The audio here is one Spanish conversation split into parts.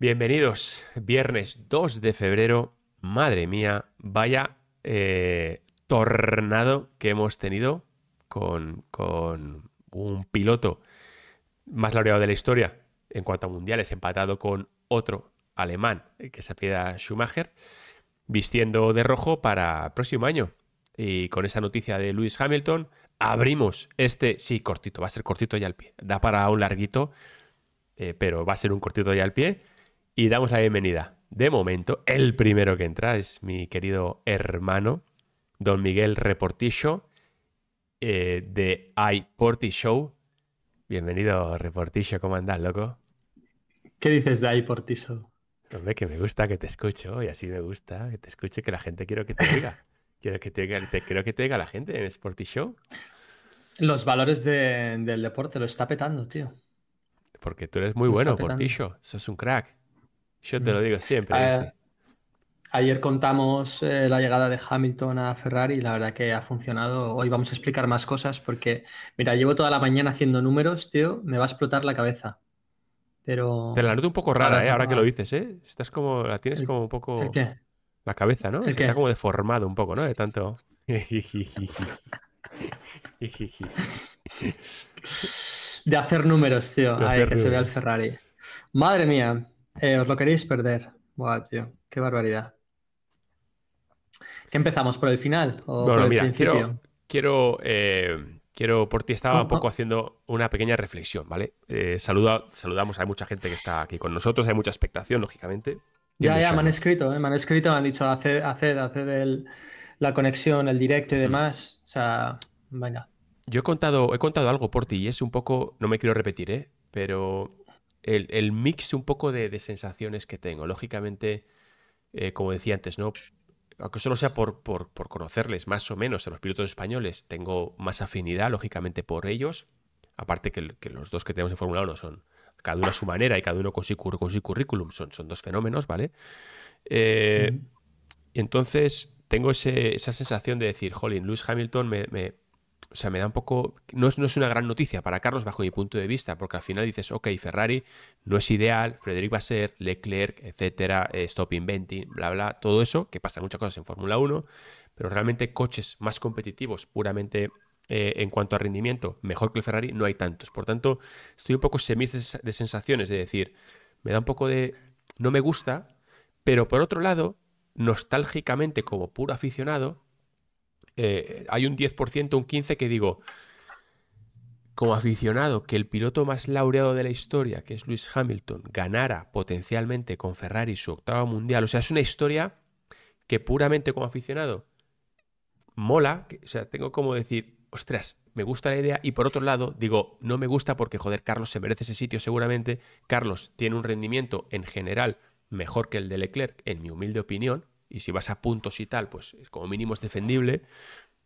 Bienvenidos, viernes 2 de febrero. Madre mía, vaya eh, tornado que hemos tenido con, con un piloto más laureado de la historia en cuanto a mundiales, empatado con otro alemán, que se apellida Schumacher, vistiendo de rojo para el próximo año. Y con esa noticia de Lewis Hamilton, abrimos este, sí, cortito, va a ser cortito ya al pie, da para un larguito, eh, pero va a ser un cortito ya al pie, y damos la bienvenida. De momento, el primero que entra es mi querido hermano, don Miguel Reportillo, eh, de iPorti Show. Bienvenido, Reportillo, ¿cómo andas, loco? ¿Qué dices de iPortillo? Hombre, que me gusta que te escucho y así me gusta que te escuche, que la gente quiero que te diga. quiero que te creo que te diga la gente en Sporty Show. Los valores del deporte lo está petando, tío. Porque tú eres muy bueno, Portillo. Sos un crack. Yo te lo mm. digo siempre. Ayer contamos eh, la llegada de Hamilton a Ferrari y la verdad que ha funcionado. Hoy vamos a explicar más cosas porque, mira, llevo toda la mañana haciendo números, tío. Me va a explotar la cabeza. Pero. Te la noto un poco rara, ¿eh? Ahora que lo dices, ¿eh? Estás como. La tienes como un poco. ¿El qué? La cabeza, ¿no? Está como deformado un poco, ¿no? De tanto. de hacer números, tío. Ay, que se vea el Ferrari. Madre mía, eh, os lo queréis perder. Buah, tío, qué barbaridad. ¿Qué empezamos? ¿Por el final? ¿O por el mira, principio? quiero. Quiero, eh, quiero por ti, estaba un poco haciendo una pequeña reflexión, ¿vale? Eh, saludamos, hay mucha gente que está aquí con nosotros, hay mucha expectación, lógicamente. Ya, ya, me han escrito, me han escrito, me han dicho, haced, haced, la conexión, el directo y mm. demás. O sea, venga. Yo he contado, he contado algo por ti y es un poco, no me quiero repetir, ¿eh? pero el, mix un poco de, sensaciones que tengo. Lógicamente, eh, como decía antes, ¿no? Aunque solo sea por, por, conocerles más o menos a los pilotos españoles, tengo más afinidad, lógicamente, por ellos. Aparte que, los dos que tenemos en Fórmula 1 son cada uno a su manera y cada uno con su, currículum, son, son dos fenómenos, ¿vale? Eh, entonces, tengo esa sensación de decir, jolín, Lewis Hamilton me, o sea, me da un poco... No es, no es una gran noticia para Carlos bajo mi punto de vista, porque al final dices, ok, Ferrari no es ideal, Frederic Basser, Leclerc, etcétera, eh, stop inventing, bla, bla, todo eso, que pasa muchas cosas en Fórmula 1, pero realmente coches más competitivos, puramente eh, en cuanto a rendimiento, mejor que el Ferrari, no hay tantos. Por tanto, estoy un poco semis de sensaciones de decir, me da un poco de... No me gusta, pero por otro lado, nostálgicamente como puro aficionado, eh, hay un 10%, un 15% que digo, como aficionado, que el piloto más laureado de la historia, que es Lewis Hamilton, ganara potencialmente con Ferrari su octavo mundial. O sea, es una historia que puramente como aficionado mola. o sea, tengo como decir, ostras, me gusta la idea. Y por otro lado, digo, no me gusta porque, joder, Carlos se merece ese sitio seguramente. Carlos tiene un rendimiento en general mejor que el de Leclerc, en mi humilde opinión y si vas a puntos y tal, pues como mínimo es defendible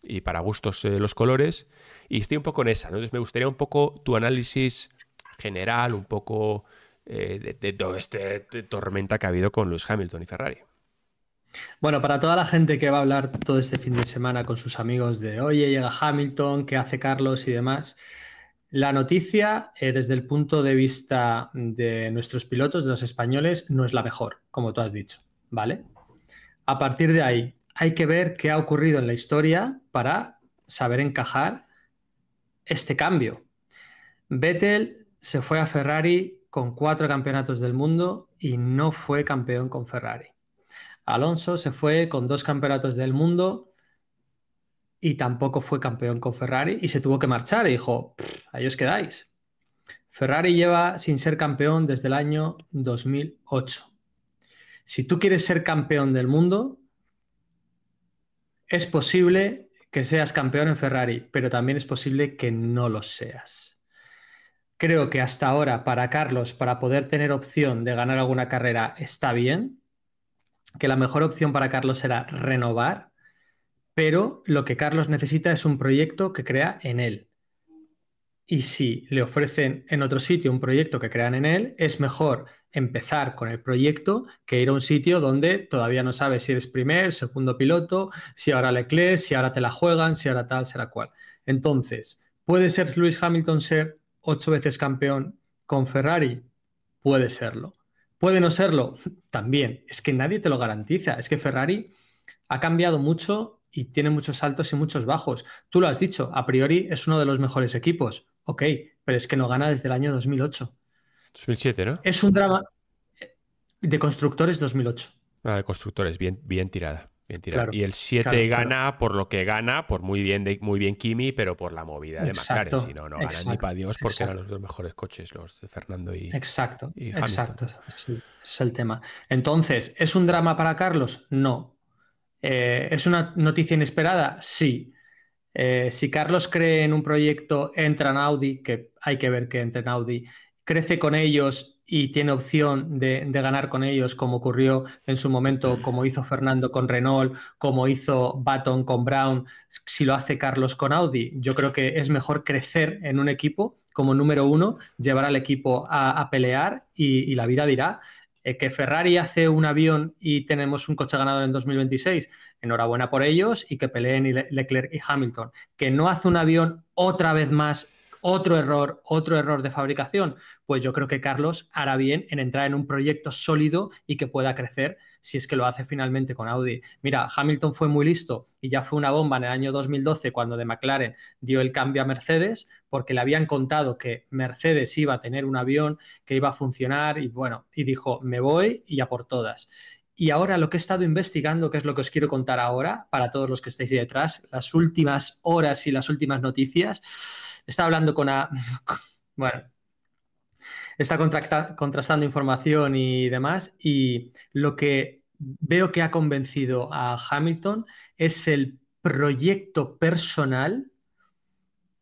y para gustos eh, los colores. Y estoy un poco en esa. Entonces me gustaría un poco tu análisis general, un poco eh, de, todo este tormenta que ha habido con Lewis Hamilton y Ferrari. Bueno, para toda la gente que va a hablar todo este fin de semana con sus amigos de, oye, llega Hamilton, ¿qué hace Carlos y demás? La noticia, eh, desde el punto de vista de nuestros pilotos, de los españoles, no es la mejor, como tú has dicho, ¿vale? A partir de ahí, hay que ver qué ha ocurrido en la historia para saber encajar este cambio. Vettel se fue a Ferrari con cuatro campeonatos del mundo y no fue campeón con Ferrari. Alonso se fue con dos campeonatos del mundo y tampoco fue campeón con Ferrari y se tuvo que marchar y dijo, ahí os quedáis. Ferrari lleva sin ser campeón desde el año 2008. Si tú quieres ser campeón del mundo, es posible que seas campeón en Ferrari, pero también es posible que no lo seas. Creo que hasta ahora para Carlos, para poder tener opción de ganar alguna carrera, está bien, que la mejor opción para Carlos será renovar, pero lo que Carlos necesita es un proyecto que crea en él. Y si le ofrecen en otro sitio un proyecto que crean en él, es mejor empezar con el proyecto que ir a un sitio donde todavía no sabes si eres primer, segundo piloto, si ahora Leclerc, si ahora te la juegan, si ahora tal, será cual. Entonces, ¿puede ser Lewis Hamilton ser ocho veces campeón con Ferrari? Puede serlo. ¿Puede no serlo? También. Es que nadie te lo garantiza. Es que Ferrari ha cambiado mucho y tiene muchos altos y muchos bajos. Tú lo has dicho, a priori es uno de los mejores equipos. Ok, pero es que no gana desde el año 2008. 2007, ¿no? Es un drama de constructores 2008. Ah, de constructores, bien, bien tirada. Bien tirada. y el 7 gana por lo que gana, por muy bien, de, muy bien Kimi, pero por la movida de McLaren. Si no, no gana ni para Dios porque eran los dos mejores coches, los de Fernando y. Exacto. exacto. es el tema. Entonces, ¿es un drama para Carlos? No. Eh, ¿Es una noticia inesperada? Sí. Eh, si Carlos cree en un proyecto, entra en Audi, que hay que ver que entra en Audi, crece con ellos y tiene opción de, ganar con ellos, como ocurrió en su momento, como hizo Fernando con Renault, como hizo Baton con Brown, si lo hace Carlos con Audi. Yo creo que es mejor crecer en un equipo como número uno, llevar al equipo a, pelear y, la vida dirá. Eh, que Ferrari hace un avión y tenemos un coche ganador en 2026, enhorabuena por ellos y que peleen Leclerc y Hamilton. Que no hace un avión otra vez más otro error, otro error de fabricación, pues yo creo que Carlos hará bien en entrar en un proyecto sólido y que pueda crecer si es que lo hace finalmente con Audi. Mira, Hamilton fue muy listo y ya fue una bomba en el año 2012 cuando de McLaren dio el cambio a Mercedes porque le habían contado que Mercedes iba a tener un avión que iba a funcionar y bueno, y dijo, me voy y ya por todas. Y ahora lo que he estado investigando, que es lo que os quiero contar ahora, para todos los que estáis detrás, las últimas horas y las últimas noticias, está hablando con... A, bueno, está contrastando información y demás, y lo que veo que ha convencido a Hamilton es el proyecto personal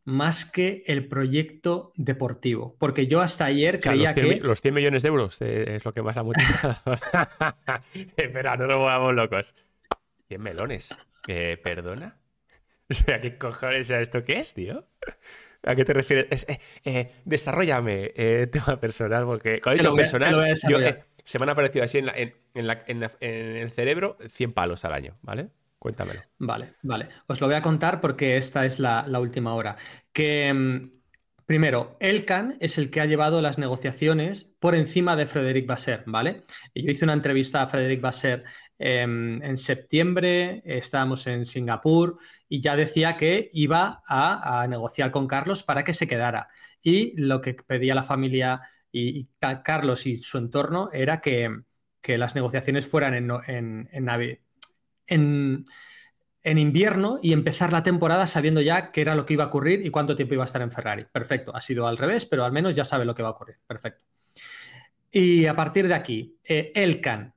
más que el proyecto deportivo. Porque yo hasta ayer creía que. Los 100 millones de euros eh, es lo que más ha motivado. Espera, no nos volvamos locos. 100 melones. ¿Perdona? O sea, ¿qué cojones? ¿Esto qué es, tío? ¿A qué te refieres? Eh, eh, desarrollame eh, tema personal, porque cuando he dicho personal, se me han aparecido así en, el cerebro 100 palos al año, ¿vale? Cuéntamelo. Vale, vale. Os lo voy a contar porque esta es la, última hora. Que mm, primero, Elkan es el que ha llevado las negociaciones por encima de Frederic Basser, ¿vale? Y yo hice una entrevista a Frederic Basser en septiembre estábamos en Singapur y ya decía que iba a, negociar con Carlos para que se quedara. Y lo que pedía la familia y, Carlos y su entorno era que, las negociaciones fueran en, en, en, invierno y empezar la temporada sabiendo ya qué era lo que iba a ocurrir y cuánto tiempo iba a estar en Ferrari. Perfecto, ha sido al revés, pero al menos ya sabe lo que va a ocurrir. Perfecto. Y a partir de aquí, eh, Elkan,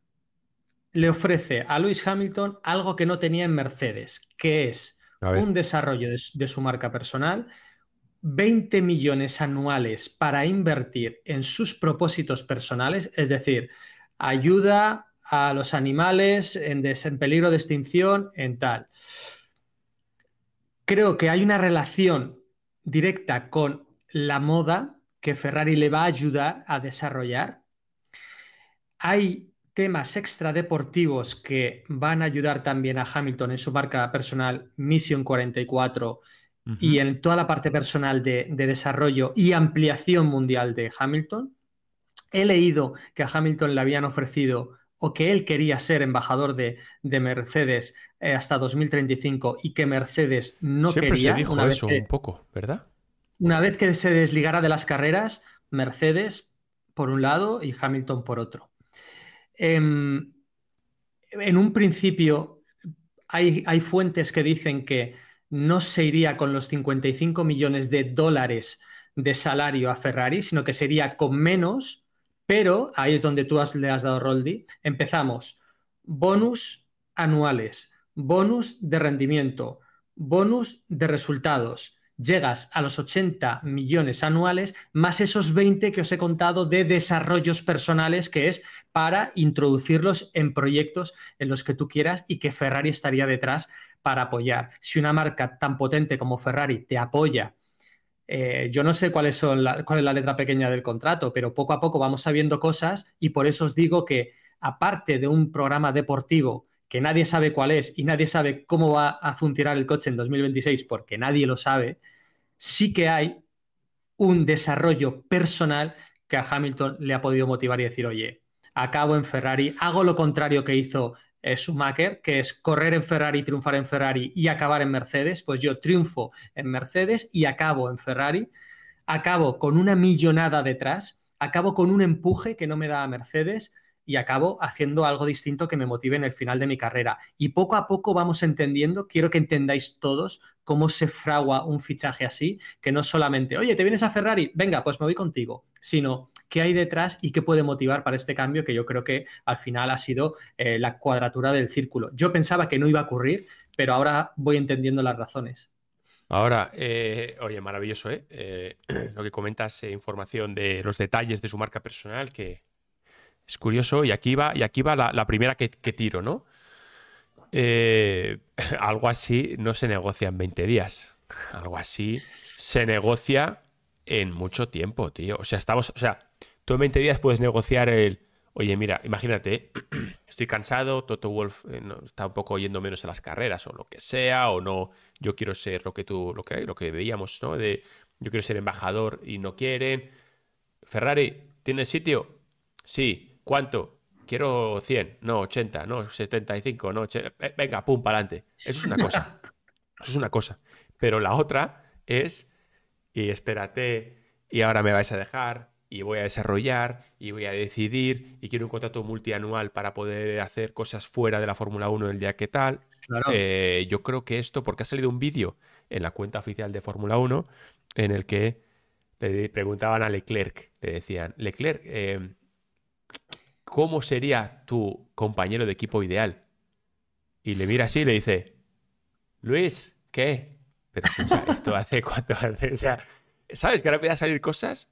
le ofrece a Lewis Hamilton algo que no tenía en Mercedes, que es un desarrollo de, su marca personal, 20 millones anuales para invertir en sus propósitos personales, es decir, ayuda a los animales en, en peligro de extinción, en tal. Creo que hay una relación directa con la moda que Ferrari le va a ayudar a desarrollar. Hay temas extradeportivos que van a ayudar también a Hamilton en su marca personal Mission 44 y en toda la parte personal de, desarrollo y ampliación mundial de Hamilton. He leído que a Hamilton le habían ofrecido o que él quería ser embajador de, Mercedes eh, hasta 2035 y que Mercedes no quería. Se dijo eso un poco, ¿verdad? Una vez que se desligara de las carreras, Mercedes por un lado y Hamilton por otro. Em, en un principio hay, hay, fuentes que dicen que no se iría con los 55 millones de dólares de salario a Ferrari, sino que sería con menos, pero ahí es donde tú le has dado Roldi. Empezamos, bonus anuales, bonus de rendimiento, bonus de resultados, llegas a los 80 millones anuales, más esos 20 que os he contado de desarrollos personales, que es para introducirlos en proyectos en los que tú quieras y que Ferrari estaría detrás para apoyar. Si una marca tan potente como Ferrari te apoya, eh, yo no sé cuáles son cuál es la letra pequeña del contrato, pero poco a poco vamos sabiendo cosas y por eso os digo que aparte de un programa deportivo que nadie sabe cuál es y nadie sabe cómo va a funcionar el coche en 2026 porque nadie lo sabe, sí que hay un desarrollo personal que a Hamilton le ha podido motivar y decir, oye, acabo en Ferrari, hago lo contrario que hizo eh, Schumacher, que es correr en Ferrari, triunfar en Ferrari y acabar en Mercedes, pues yo triunfo en Mercedes y acabo en Ferrari, acabo con una millonada detrás, acabo con un empuje que no me da a Mercedes y acabo haciendo algo distinto que me motive en el final de mi carrera. Y poco a poco vamos entendiendo, quiero que entendáis todos cómo se fragua un fichaje así, que no solamente, oye, ¿te vienes a Ferrari? Venga, pues me voy contigo, sino qué hay detrás y qué puede motivar para este cambio que yo creo que al final ha sido eh, la cuadratura del círculo. Yo pensaba que no iba a ocurrir, pero ahora voy entendiendo las razones. Ahora, eh, oye, maravilloso, ¿eh? eh lo que comentas, información de los detalles de su marca personal, que es curioso, y aquí va, y aquí va la, primera que, tiro, ¿no? Eh, algo así no se negocia en 20 días. Algo así se negocia en mucho tiempo, tío. O sea, estamos. O sea, tú en 20 días puedes negociar el. Oye, mira, imagínate, estoy cansado, Toto Wolf eh, está un poco yendo menos a las carreras o lo que sea, o no, yo quiero ser lo que tú, lo que, lo que veíamos, ¿no? De yo quiero ser embajador y no quieren. Ferrari, ¿tiene sitio? Sí. ¿Cuánto? Quiero 100, no 80, no 75, no 80. Eh, venga, pum, para adelante. Eso es una cosa. Eso es una cosa. Pero la otra es, y espérate, y ahora me vais a dejar, y voy a desarrollar, y voy a decidir, y quiero un contrato multianual para poder hacer cosas fuera de la Fórmula 1 el día que tal. Eh, yo creo que esto, porque ha salido un vídeo en la cuenta oficial de Fórmula 1 en el que le preguntaban a Leclerc, le decían, Leclerc, eh, ¿cómo sería tu compañero de equipo ideal? Y le mira así y le dice, Luis, ¿qué? Pero esto hace cuánto hace. O sea, ¿sabes que ahora empiezan a salir cosas?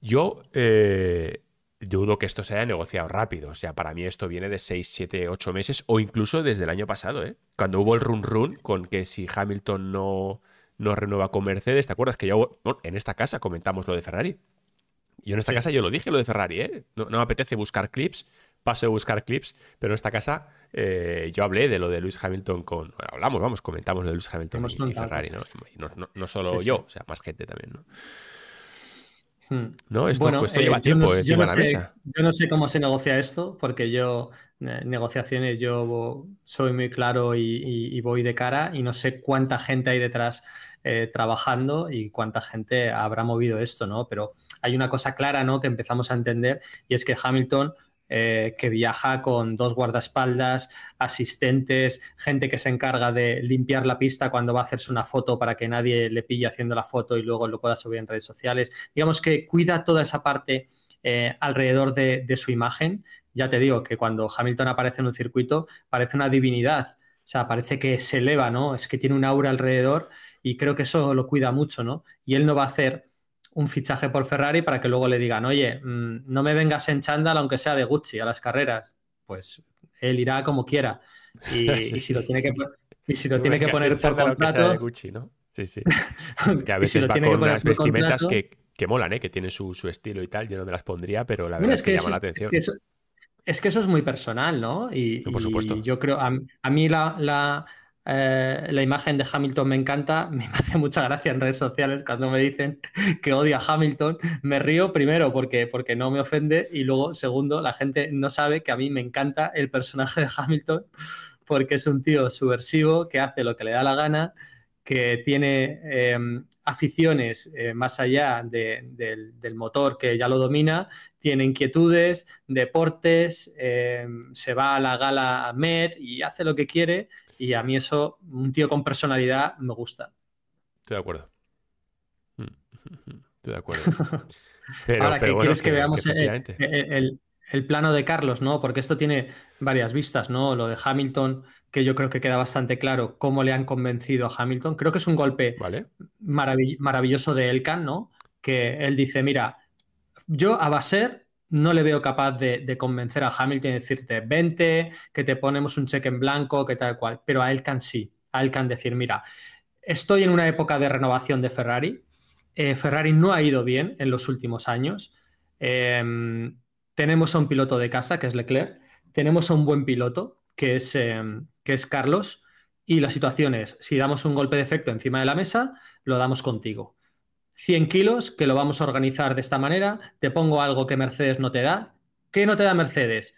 Yo eh, dudo que esto se haya negociado rápido. O sea, para mí esto viene de 6, 7, 8 meses o incluso desde el año pasado, ¿eh? Cuando hubo el run run con que si Hamilton no, no renueva con Mercedes, ¿te acuerdas que ya en esta casa comentamos lo de Ferrari? Yo en esta casa yo lo dije, lo de Ferrari, ¿eh? No, me apetece buscar clips, paso a buscar clips, pero en esta casa eh, yo hablé de lo de Luis Hamilton con... hablamos, vamos, comentamos lo de Luis Hamilton y, Ferrari, ¿no? no, solo yo, o sea, más gente también, ¿no? Hmm. No, esto, esto lleva tiempo no, yo sé, mesa. Yo no sé cómo se negocia esto, porque yo, eh, negociaciones, yo soy muy claro y, voy de cara y no sé cuánta gente hay detrás eh, trabajando y cuánta gente habrá movido esto, ¿no? Pero hay una cosa clara, ¿no? Que empezamos a entender y es que Hamilton eh, que viaja con dos guardaespaldas, asistentes, gente que se encarga de limpiar la pista cuando va a hacerse una foto para que nadie le pille haciendo la foto y luego lo pueda subir en redes sociales. Digamos que cuida toda esa parte eh, alrededor de, su imagen. Ya te digo que cuando Hamilton aparece en un circuito parece una divinidad. O sea, parece que se eleva, ¿no? Es que tiene un aura alrededor y creo que eso lo cuida mucho, ¿no? Y él no va a hacer un fichaje por Ferrari para que luego le digan, oye, mm, no me vengas en chándal aunque sea de Gucci a las carreras. Pues él irá como quiera. Y, si lo tiene que, si lo tiene que poner por contrato... De Gucci, ¿no? Sí, sí. Que a veces va con unas vestimentas que, que, molan, ¿eh? que tienen su, estilo y tal. Yo no me las pondría, pero la verdad es que, llama la atención. Es que, eso, es muy personal, ¿no? Y, por supuesto. yo creo, a, mí la eh, la imagen de Hamilton me encanta, me hace mucha gracia en redes sociales cuando me dicen que odia a Hamilton. Me río primero porque, porque no me ofende y luego, segundo, la gente no sabe que a mí me encanta el personaje de Hamilton porque es un tío subversivo que hace lo que le da la gana, que tiene em, aficiones eh, más allá del, motor que ya lo domina, tiene inquietudes, deportes, em, se va a la gala Met y hace lo que quiere y a mí eso, un tío con personalidad, me gusta. Estoy de acuerdo. Mm, estoy de acuerdo. Ahora, que quieres que, veamos el, plano de Carlos, ¿no? Porque esto tiene varias vistas, ¿no? Lo de Hamilton, que yo creo que queda bastante claro cómo le han convencido a Hamilton. Creo que es un golpe maravilloso de Elkan, ¿no? Que él dice, mira, yo a Baser no le veo capaz de, convencer a Hamilton y decirte, vente, que te ponemos un cheque en blanco, que tal cual. Pero a Elkan sí. A Elkan decir, mira, estoy en una época de renovación de Ferrari. Eh, Ferrari no ha ido bien en los últimos años. Em, tenemos a un piloto de casa, que es Leclerc. Tenemos a un buen piloto, que es, em, que es Carlos. Y la situación es, si damos un golpe de efecto encima de la mesa, lo damos contigo. 100 kilos, que lo vamos a organizar de esta manera, te pongo algo que Mercedes no te da ¿Qué no te da Mercedes?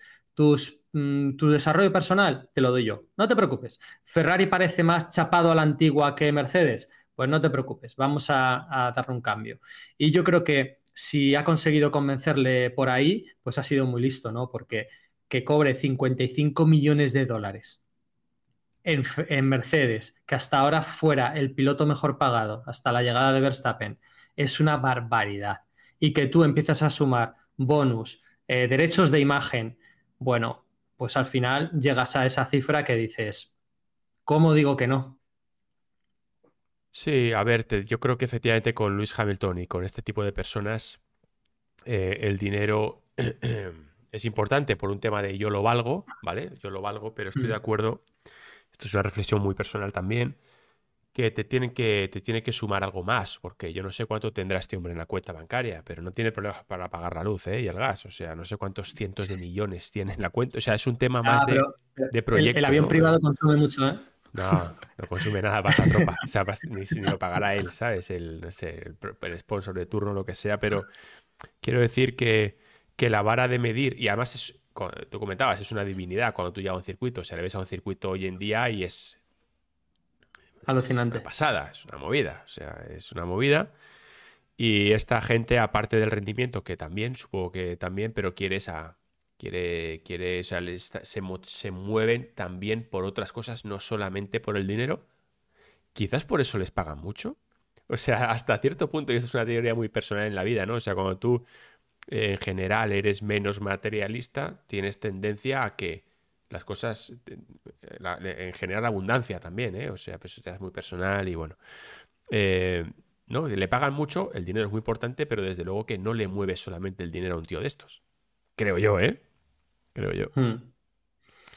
Mm, tu desarrollo personal, te lo doy yo. No te preocupes. Ferrari parece más chapado a la antigua que Mercedes. Pues no te preocupes, vamos a, a darle un cambio. Y yo creo que si ha conseguido convencerle por ahí, pues ha sido muy listo, ¿no? Porque que cobre 55 millones de dólares en, Mercedes, que hasta ahora fuera el piloto mejor pagado, hasta la llegada de Verstappen, es una barbaridad. Y que tú empiezas a sumar bonus, eh, derechos de imagen, bueno, pues al final llegas a esa cifra que dices, ¿cómo digo que no? Sí, a ver, yo creo que efectivamente con Luis Hamilton y con este tipo de personas, eh, el dinero es importante por un tema de yo lo valgo, ¿vale? Yo lo valgo, pero estoy de mm. acuerdo, esto es una reflexión muy personal también, que te tienen que, te tiene que sumar algo más, porque yo no sé cuánto tendrá este hombre en la cuenta bancaria, pero no tiene problemas para pagar la luz ¿eh? y el gas, o sea, no sé cuántos cientos de millones tiene en la cuenta, o sea, es un tema más de, de, proyecto. El, avión privado consume mucho, ¿eh? No, no consume nada para la tropa. O sea, ni, ni, lo pagará él, ¿sabes? El, no sé, el, el sponsor de turno, lo que sea, pero quiero decir que que la vara de medir, y además es, tú comentabas, es una divinidad cuando tú llegas a un circuito, se le ves a un circuito hoy en día y es... Alucinante. Es una pasada, es una movida, o sea, es una movida. Y esta gente, aparte del rendimiento, que también, supongo que también, pero quiere esa... Quiere, quiere, o sea, se, se mueven también por otras cosas, no solamente por el dinero. Quizás por eso les pagan mucho. O sea, hasta cierto punto, y esto es una teoría muy personal en la vida, ¿no? O sea, cuando tú en general eres menos materialista, tienes tendencia a que las cosas, en general abundancia también, ¿eh? o sea, pues es muy personal y bueno. Eh, ¿no? Le pagan mucho, el dinero es muy importante, pero desde luego que no le mueve solamente el dinero a un tío de estos. Creo yo, ¿eh? Creo yo. Hmm.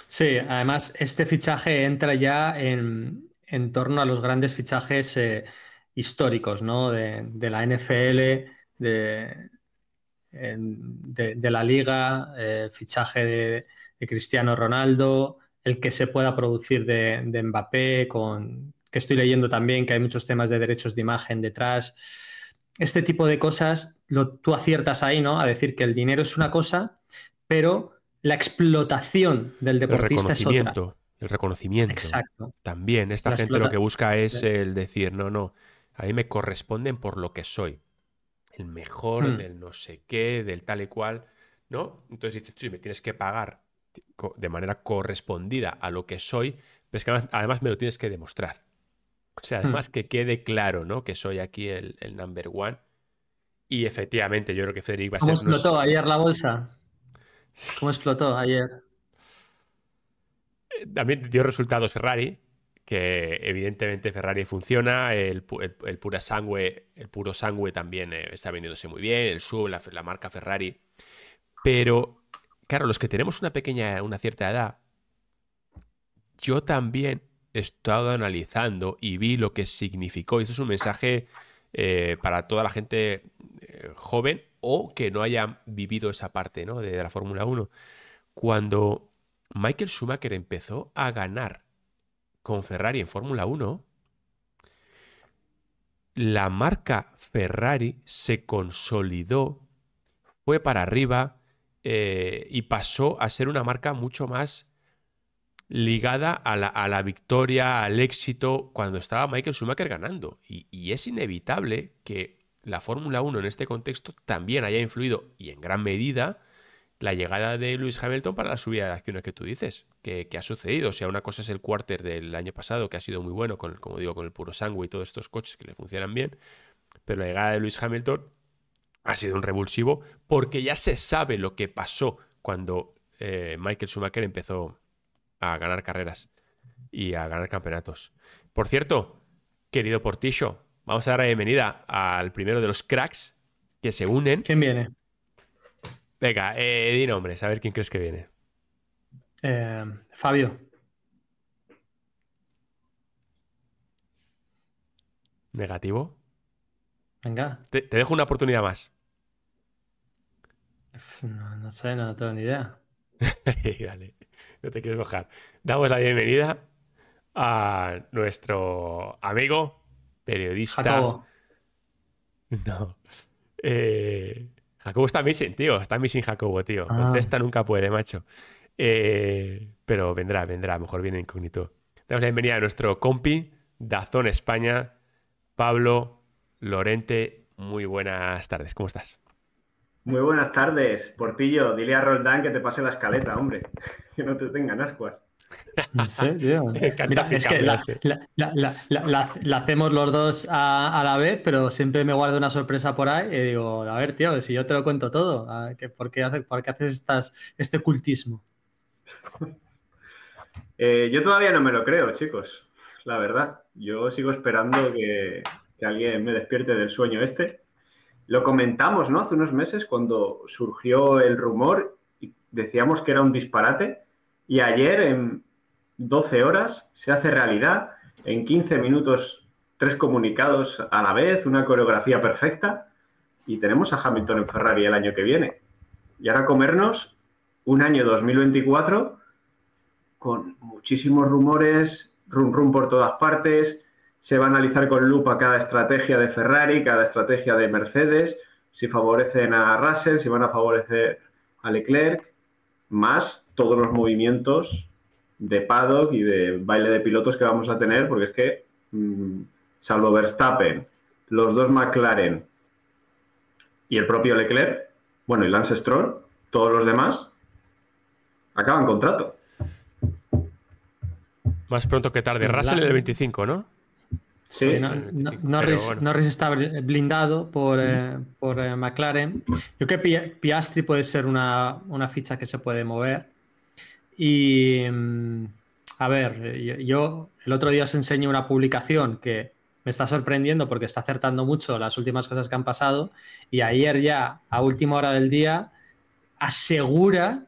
Sí, además este fichaje entra ya en, torno a los grandes fichajes eh, históricos, ¿no? De, de la NFL, de, de, la liga, eh, fichaje de, Cristiano Ronaldo, el que se pueda producir de, Mbappé, con, que estoy leyendo también que hay muchos temas de derechos de imagen detrás. Este tipo de cosas, lo, tú aciertas ahí, ¿no? A decir que el dinero es una cosa, pero la explotación del deportista es otra. El reconocimiento. Exacto. También, esta gente lo que busca es el decir, no, no, a mí me corresponden por lo que soy el mejor, hmm. del no sé qué, del tal y cual, ¿no? Entonces dices, sí, me tienes que pagar de manera correspondida a lo que soy, pero es que además, me lo tienes que demostrar. O sea, además hmm. que quede claro, ¿no? Que soy aquí el, number one. Y efectivamente, yo creo que Federico va a ser... ¿Cómo explotó ayer la bolsa? ¿Cómo explotó ayer? También dio resultados Ferrari, que evidentemente Ferrari funciona, el, pura sangue, el puro sangue también eh, está vendiéndose muy bien, el sub, la, marca Ferrari. Pero, claro, los que tenemos una pequeña, una cierta edad, yo también he estado analizando y vi lo que significó. Y esto es un mensaje eh, para toda la gente eh, joven o que no haya vivido esa parte ¿no? de, de la Fórmula 1. Cuando Michael Schumacher empezó a ganar con Ferrari en Fórmula 1, la marca Ferrari se consolidó, fue para arriba eh, y pasó a ser una marca mucho más ligada a la, victoria, al éxito, cuando estaba Michael Schumacher ganando. Y, y es inevitable que la Fórmula 1 en este contexto también haya influido, y en gran medida, la llegada de Lewis Hamilton para la subida de acciones que tú dices, que, ha sucedido. O sea, una cosa es el quarter del año pasado, que ha sido muy bueno, con, como digo, con el puro sangue y todos estos coches que le funcionan bien, pero la llegada de Lewis Hamilton ha sido un revulsivo porque ya se sabe lo que pasó cuando eh, Michael Schumacher empezó a ganar carreras y a ganar campeonatos. Por cierto, querido Portillo, vamos a dar la bienvenida al primero de los cracks que se unen. ¿Quién viene? Venga, eh, di nombres, a ver quién crees que viene. Eh, Fabio. Negativo. Venga. Te, dejo una oportunidad más. No, sé, no tengo ni idea. Dale, no te quieres mojar. Damos la bienvenida a nuestro amigo, periodista. Jacobo. No. Eh, Jacobo está missing, tío. Está missing Jacobo, tío. Ah. Contesta nunca puede, macho. Eh, pero vendrá, vendrá. Mejor viene incógnito. Damos la bienvenida a nuestro compi, Dazón España, Pablo Lorente. Muy buenas tardes. ¿Cómo estás? Muy buenas tardes, Portillo. Dile a Roldán que te pase la escaleta, hombre. Que no te tengan ascuas. No sé, tío. Mira, es que la, cambiaste. la- la- la- la- la- la hacemos los dos a, a la vez, pero siempre me guardo una sorpresa por ahí y digo, a ver, tío, si yo te lo cuento todo, ¿a qué- ¿por qué, hace- por qué haces estas, este cultismo? Eh, yo todavía no me lo creo, chicos. La verdad. Yo sigo esperando que, que alguien me despierte del sueño este. Lo comentamos, ¿no? Hace unos meses cuando surgió el rumor y decíamos que era un disparate. Y ayer, en 12 horas, se hace realidad. En 15 minutos, tres comunicados a la vez, una coreografía perfecta. Y tenemos a Hamilton en Ferrari el año que viene. Y ahora comernos un año 2024 con muchísimos rumores, rum rum por todas partes. Se va a analizar con lupa cada estrategia de Ferrari, cada estrategia de Mercedes, si favorecen a Russell, si van a favorecer a Leclerc, más todos los movimientos de paddock y de baile de pilotos que vamos a tener, porque es que, mm, salvo Verstappen, los dos McLaren y el propio Leclerc, bueno, y Lance Stroll, todos los demás acaban contrato. Más pronto que tarde. Russell el 25, ¿no? Sí, no- no- Norris, bueno. Norris está bl- blindado por, eh, por eh, McLaren. Yo creo que Pi- Piastri puede ser una, una ficha que se puede mover. Y mm, a ver, eh, yo, yo el otro día os enseñé una publicación que me está sorprendiendo porque está acertando mucho las últimas cosas que han pasado. Y ayer ya, a última hora del día, asegura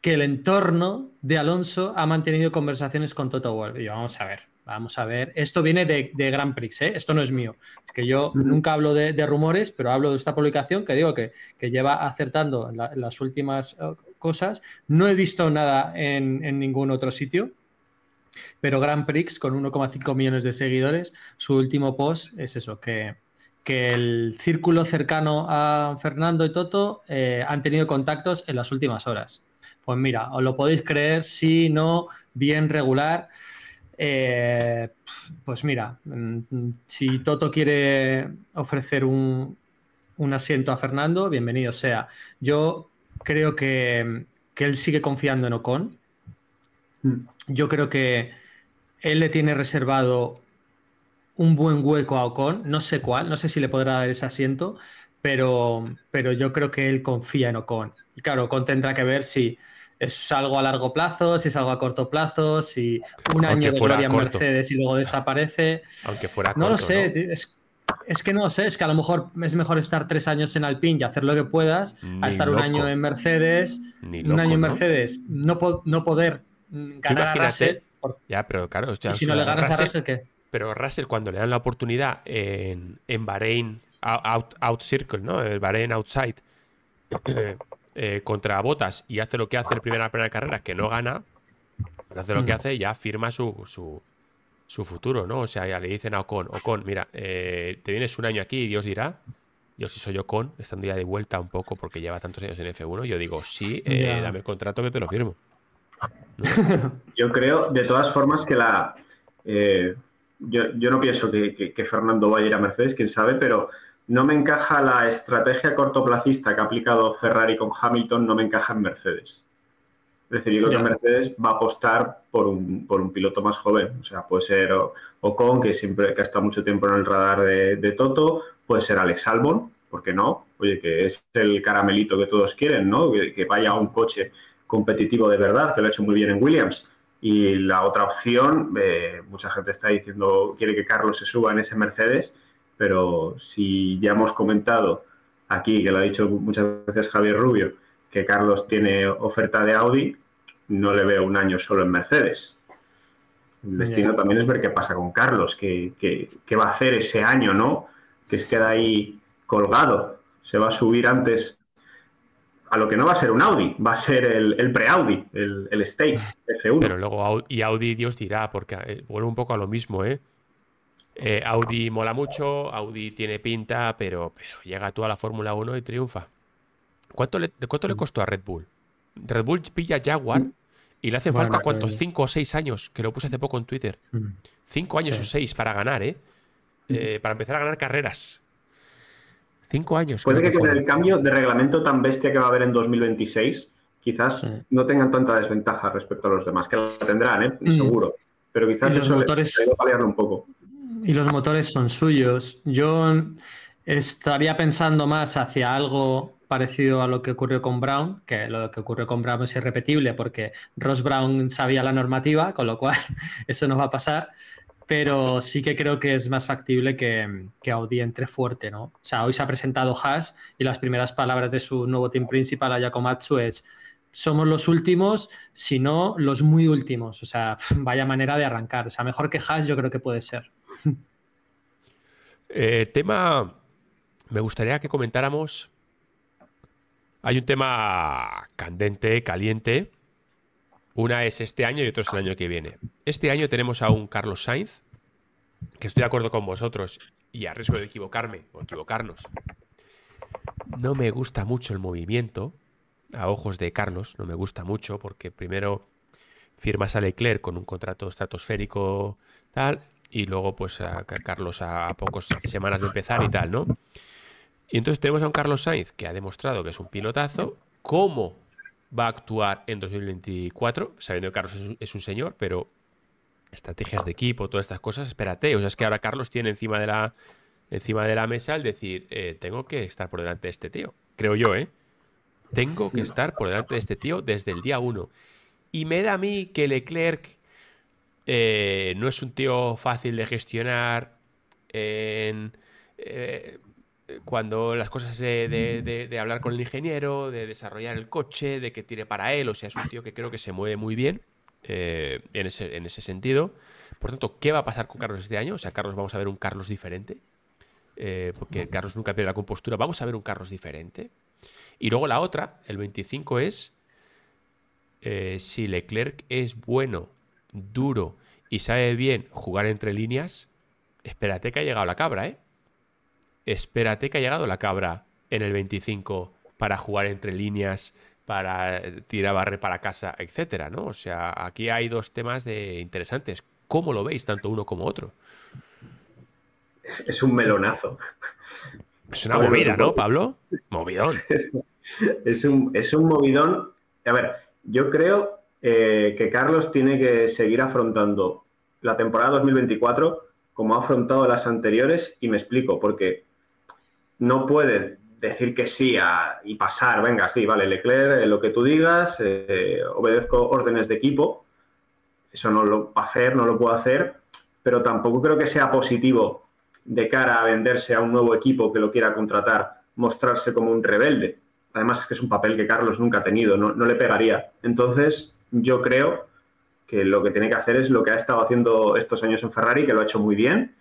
que el entorno de Alonso ha mantenido conversaciones con Toto Wolff. Y yo, vamos a ver, vamos a ver. Esto viene de, de Grand Prix, ¿eh? esto no es mío. Es que yo nunca hablo de, de rumores, pero hablo de esta publicación que digo que, que lleva acertando en la- en las últimas eh, cosas. No he visto nada en, en ningún otro sitio. Pero Grand Prix, con 1,5 millones de seguidores, su último post es eso, que, que el círculo cercano a Fernando y Toto eh, han tenido contactos en las últimas horas. Pues mira, os lo podéis creer, si no, bien regular. Eh, pues mira, mm, si Toto quiere ofrecer un, un asiento a Fernando, bienvenido sea. Yo creo que, que él sigue confiando en Ocon. Mm. Yo creo que él le tiene reservado un buen hueco a Ocon, no sé cuál, no sé si le podrá dar ese asiento, pero, pero yo creo que él confía en Ocon. Y claro, Ocon tendrá que ver si es algo a largo plazo, si es algo a corto plazo, si un año de gloria en corto. Mercedes y luego desaparece. Aunque fuera No lo corto, sé, Es, es que no lo sé, es que a lo mejor es mejor estar tres años en Alpine y hacer lo que puedas, Ni a estar un año en Mercedes, un año en. Mercedes, no, po- no poder ganar a Russell, por- Ya, pero claro, hostia, y si no le ganas a Russell- Russell, ¿qué? Pero Russell, cuando le dan la oportunidad en, en Bahrein, out, out Circle, ¿no? El Bahrein Outside, eh, contra Botas y hace lo que hace en la primera, primera carrera, que no gana, hace lo que Mm. hace y ya firma su, su, su futuro, ¿no? O sea, ya le dicen a Ocon, Ocon, mira, eh, te vienes un año aquí y Dios dirá. Yo si soy Ocon, estando ya de vuelta un poco porque lleva tantos años en F1, yo digo, sí, eh, dame el contrato que te lo firmo. Yo creo, de todas formas, que la. eh, yo, yo no pienso que, que- que Fernando vaya a ir a Mercedes, quién sabe, pero no me encaja la estrategia cortoplacista que ha aplicado Ferrari con Hamilton, no me encaja en Mercedes. Es decir, yo creo que Mercedes va a apostar por un, por un piloto más joven. O sea, puede ser Ocon, que siempre que ha estado mucho tiempo en el radar de, de Toto, puede ser Alex Albon, ¿por qué no? Oye, que es el caramelito que todos quieren, ¿no? Que, que vaya a un coche competitivo de verdad, que lo ha hecho muy bien en Williams. Y la otra opción, eh, mucha gente está diciendo, quiere que Carlos se suba en ese Mercedes, pero si ya hemos comentado aquí, que lo ha dicho muchas veces Javier Rubio, que Carlos tiene oferta de Audi, no le veo un año solo en Mercedes. El destino también es ver qué pasa con Carlos, qué, qué- qué va a hacer ese año, ¿no? Que se queda ahí colgado. Se va a subir antes a lo que no va a ser un Audi, va a ser el, el pre-Audi, el, el Stake F1. Pero luego y Audi, Dios dirá, porque eh, vuelve un poco a lo mismo, ¿eh? Eh, Audi mola mucho, Audi tiene pinta, pero, pero llega tú a la Fórmula 1 y triunfa. ¿Cuánto le, ¿Cuánto le costó a Red Bull? Red Bull pilla Jaguar y le hace falta, ¿cuántos? Cinco o seis años, que lo puse hace poco en Twitter. Cinco años o seis para ganar, ¿eh? ¿eh? Para empezar a ganar carreras. Cinco años. Puede que, con el cambio de reglamento tan bestia que va a haber en 2026, quizás no tengan tanta desventaja respecto a los demás, que la tendrán, ¿eh? Mm. seguro. Pero quizás eso motores... les un poco. Y los motores son suyos. Yo estaría pensando más hacia algo parecido a lo que ocurrió con Brown, que lo que ocurrió con Brown es irrepetible porque Ross Brown sabía la normativa, con lo cual eso no va a pasar, pero sí que creo que es más factible que, que Audi entre fuerte, ¿no? O sea, hoy se ha presentado Haas y las primeras palabras de su nuevo team principal, Ayakomatsu, es somos los últimos, si no los muy últimos. O sea, vaya manera de arrancar. O sea, mejor que Haas yo creo que puede ser. Eh, tema, me gustaría que comentáramos hay un tema candente, caliente. Una es este año y otro es el año que viene. Este año tenemos a un Carlos Sainz, que estoy de acuerdo con vosotros y a riesgo de equivocarme o equivocarnos. No me gusta mucho el movimiento, a ojos de Carlos, no me gusta mucho porque primero firmas a Leclerc con un contrato estratosférico tal y luego pues a Carlos a, pocas semanas de empezar y tal, ¿no? Y entonces tenemos a un Carlos Sainz que ha demostrado que es un pilotazo. ¿Cómo va a actuar en 2024? Sabiendo que Carlos es un, señor, pero estrategias de equipo, todas estas cosas, espérate. O sea, es que ahora Carlos tiene encima de la, encima de la mesa el decir, eh, tengo que estar por delante de este tío. Creo yo, ¿eh? Tengo que estar por delante de este tío desde el día uno. Y me da a mí que Leclerc eh, no es un tío fácil de gestionar en... Eh, cuando las cosas de, hablar con el ingeniero, de desarrollar el coche, de que tire para él, o sea, es un tío que creo que se mueve muy bien eh, en, ese, en, ese, sentido. Por tanto, ¿qué va a pasar con Carlos este año? O sea, Carlos, vamos a ver un Carlos diferente, eh, porque Carlos nunca pierde la compostura, vamos a ver un Carlos diferente. Y luego la otra, el 25, es eh, si Leclerc es bueno, duro y sabe bien jugar entre líneas, espérate que ha llegado la cabra, ¿eh? espérate que ha llegado la cabra en el 25 para jugar entre líneas, para tirar barre para casa, etcétera, ¿no? O sea, aquí hay dos temas de interesantes. ¿Cómo lo veis, tanto uno como otro? Es un melonazo. Es una movida, ¿no, Pablo? Movidón. Es un, es un movidón. A ver, yo creo eh, que Carlos tiene que seguir afrontando la temporada 2024 como ha afrontado las anteriores y me explico, porque no puede decir que sí y pasar, venga, sí, vale, Leclerc, eh, lo que tú digas, eh, obedezco órdenes de equipo, eso no lo a hacer, no lo puedo hacer, pero tampoco creo que sea positivo de cara a venderse a un nuevo equipo que lo quiera contratar, mostrarse como un rebelde. Además es que es un papel que Carlos nunca ha tenido, no, no le pegaría. Entonces, yo creo que lo que tiene que hacer es lo que ha estado haciendo estos años en Ferrari, que lo ha hecho muy bien,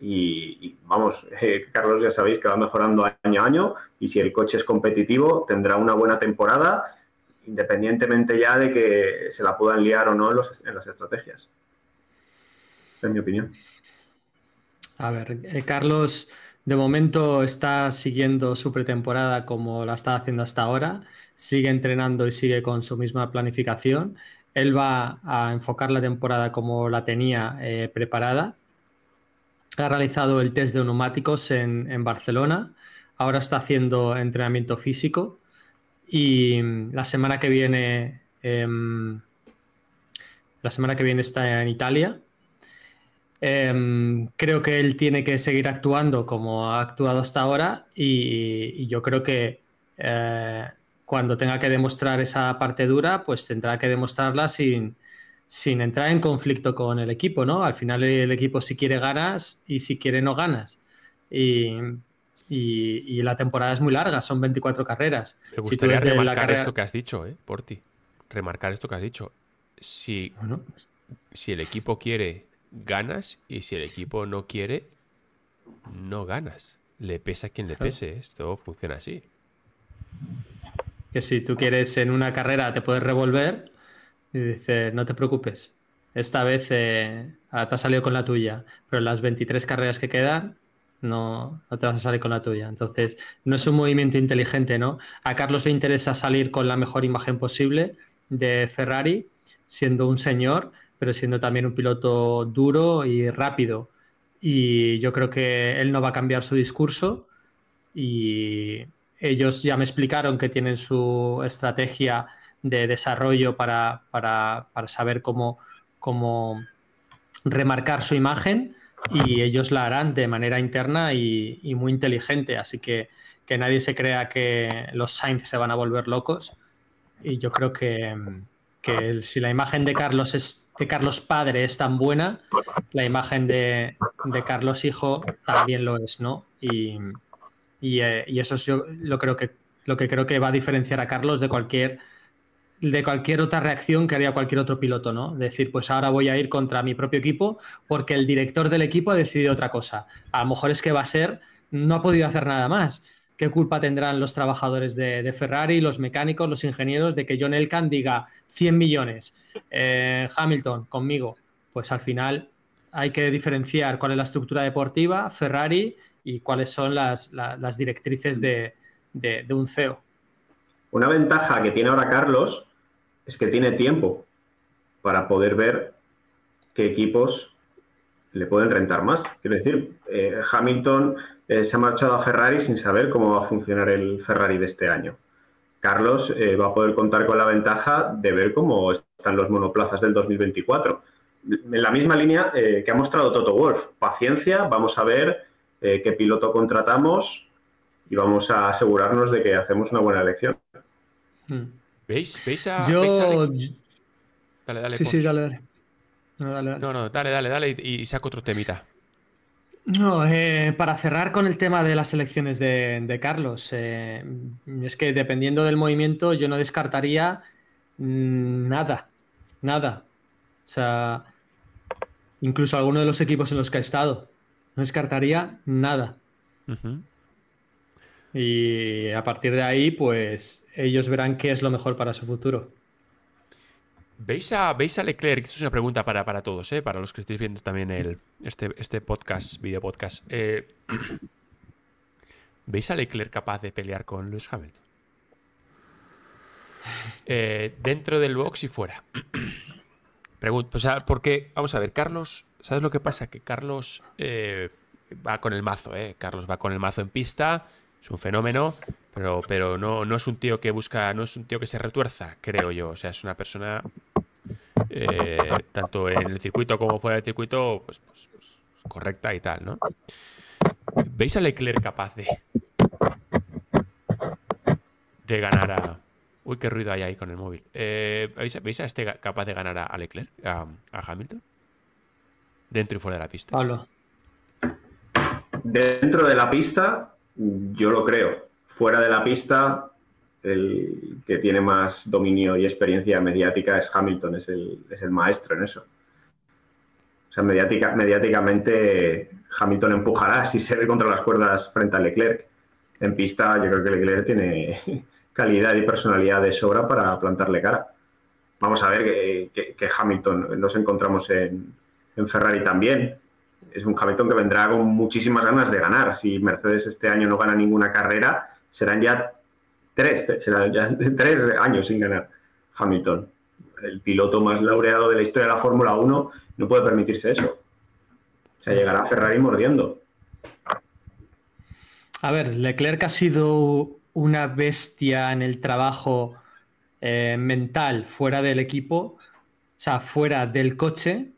y, vamos, eh, Carlos ya sabéis que va mejorando año a año y si el coche es competitivo tendrá una buena temporada independientemente ya de que se la puedan liar o no en, las estrategias. Es mi opinión. A ver, eh, Carlos de momento está siguiendo su pretemporada como la está haciendo hasta ahora, sigue entrenando y sigue con su misma planificación. Él va a enfocar la temporada como la tenía eh, preparada ha realizado el test de neumáticos en, Barcelona, ahora está haciendo entrenamiento físico y la semana que viene, em, la semana que viene está en Italia. Em, creo que él tiene que seguir actuando como ha actuado hasta ahora y, yo creo que eh, cuando tenga que demostrar esa parte dura, pues tendrá que demostrarla sin, sin entrar en conflicto con el equipo, ¿no? Al final el equipo si quiere ganas y si quiere no ganas. Y, la temporada es muy larga, son 24 carreras. Me gustaría remarcar esto que has dicho, ¿eh? Por ti. Remarcar esto que has dicho. Si, si el equipo quiere, ganas y si el equipo no quiere, no ganas. Le pesa a quien le pese. Esto funciona así. Que si tú quieres en una carrera te puedes revolver, y dice, no te preocupes, esta vez eh, te has salido con la tuya, pero las 23 carreras que quedan, no, no te vas a salir con la tuya. Entonces, no es un movimiento inteligente, ¿no? A Carlos le interesa salir con la mejor imagen posible de Ferrari, siendo un señor, pero siendo también un piloto duro y rápido. Y yo creo que él no va a cambiar su discurso y ellos ya me explicaron que tienen su estrategia de desarrollo para, saber cómo, cómo remarcar su imagen y ellos la harán de manera interna y, muy inteligente. Así que que nadie se crea que los Sainz se van a volver locos. Y yo creo que, si la imagen de Carlos es de Carlos padre es tan buena, la imagen de, Carlos hijo también lo es, ¿no? Y, eh, eso es yo lo creo que lo que creo que va a diferenciar a Carlos de cualquier de cualquier otra reacción que haría cualquier otro piloto, ¿no? Decir, pues ahora voy a ir contra mi propio equipo porque el director del equipo ha decidido otra cosa. A lo mejor es que va a ser, no ha podido hacer nada más. ¿Qué culpa tendrán los trabajadores de, Ferrari, los mecánicos, los ingenieros de que John Elkan diga 100 millones, eh, Hamilton conmigo? Pues al final hay que diferenciar cuál es la estructura deportiva, Ferrari, y cuáles son las, directrices de un CEO. Una ventaja que tiene ahora Carlos es que tiene tiempo para poder ver qué equipos le pueden rentar más. Quiero decir, eh, Hamilton eh, se ha marchado a Ferrari sin saber cómo va a funcionar el Ferrari de este año. Carlos eh, va a poder contar con la ventaja de ver cómo están los monoplazas del 2024. En la misma línea que ha mostrado Toto Wolf. Paciencia, vamos a ver qué piloto contratamos y vamos a asegurarnos de que hacemos una buena elección. Hmm. ¿Veis? ¿Veis a.? Yo. Dale, dale. Sí, sí, dale, dale. No, dale, No, no, dale, dale, dale y, saco otro temita. No, eh, para cerrar con el tema de las elecciones de, Carlos, eh, es que dependiendo del movimiento yo no descartaría mm, nada, nada. O sea, incluso alguno de los equipos en los que ha estado, no descartaría nada. Y a partir de ahí, pues ellos verán qué es lo mejor para su futuro. ¿Veis a, ¿Veis a Leclerc? Esto es una pregunta para, para todos, ¿eh? para los que estéis viendo también el, este, este podcast, video podcast. Eh, ¿Veis a Leclerc capaz de pelear con Lewis Hamilton? Eh, dentro del box y fuera. Pregunto, o sea, porque, vamos a ver, Carlos, ¿sabes lo que pasa? Que Carlos eh, va con el mazo, ¿eh? Carlos va con el mazo en pista es un fenómeno, pero, pero no, no es un tío que busca, no es un tío que se retuerza, creo yo. O sea, es una persona, eh, tanto en el circuito como fuera del circuito, pues, pues, pues, correcta y tal, ¿no? ¿Veis a Leclerc capaz de, ganar a... Uy, qué ruido hay ahí con el móvil. Eh, ¿veis, a este capaz de ganar a, Leclerc, a Hamilton? Dentro y fuera de la pista. Pablo. Dentro de la pista, yo lo creo. Fuera de la pista, el que tiene más dominio y experiencia mediática es Hamilton, es el, maestro en eso. O sea, mediáticamente Hamilton empujará si se ve contra las cuerdas frente a Leclerc. En pista yo creo que Leclerc tiene calidad y personalidad de sobra para plantarle cara. Vamos a ver que, Hamilton nos encontramos en, en Ferrari también es un Hamilton que vendrá con muchísimas ganas de ganar. Si Mercedes este año no gana ninguna carrera, serán ya tres, serán ya tres años sin ganar Hamilton. El piloto más laureado de la historia de la Fórmula 1 no puede permitirse eso. O sea, llegará Ferrari mordiendo. A ver, Leclerc ha sido una bestia en el trabajo eh, mental fuera del equipo, o sea, fuera del coche,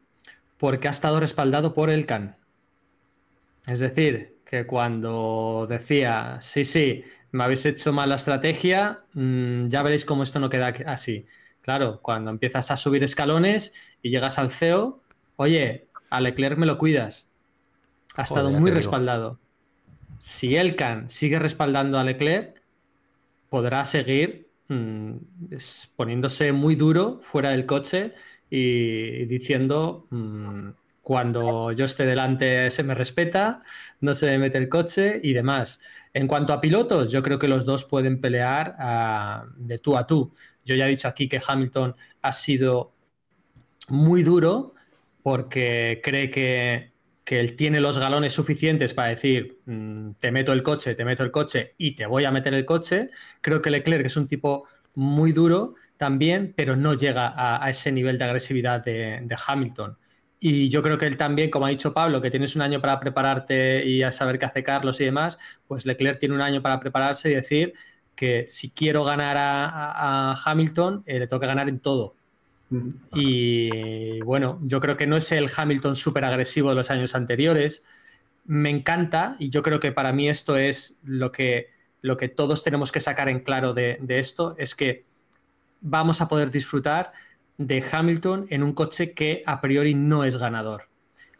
porque ha estado respaldado por el CAN. Es decir, que cuando decía, sí, sí, me habéis hecho mal la estrategia, mm, ya veréis cómo esto no queda así. Claro, cuando empiezas a subir escalones y llegas al CEO, oye, a Leclerc me lo cuidas. Ha estado muy respaldado. Si el CAN sigue respaldando a Leclerc, podrá seguir mm, poniéndose muy duro fuera del coche y diciendo, mm, cuando yo esté delante se me respeta, no se me mete el coche y demás. En cuanto a pilotos, yo creo que los dos pueden pelear ah, de tú a tú. Yo ya he dicho aquí que Hamilton ha sido muy duro porque cree que, que él tiene los galones suficientes para decir, mm, te meto el coche, te meto el coche y te voy a meter el coche. Creo que Leclerc es un tipo muy duro también, pero no llega a, ese nivel de agresividad de, Hamilton. Y yo creo que él también, como ha dicho Pablo, que tienes un año para prepararte y a saber qué hace Carlos y demás, pues Leclerc tiene un año para prepararse y decir que si quiero ganar a, Hamilton, eh, le que ganar en todo. Y bueno, yo creo que no es el Hamilton súper agresivo de los años anteriores. Me encanta y yo creo que para mí esto es lo que, lo que todos tenemos que sacar en claro de, de esto, es que vamos a poder disfrutar de Hamilton en un coche que a priori no es ganador.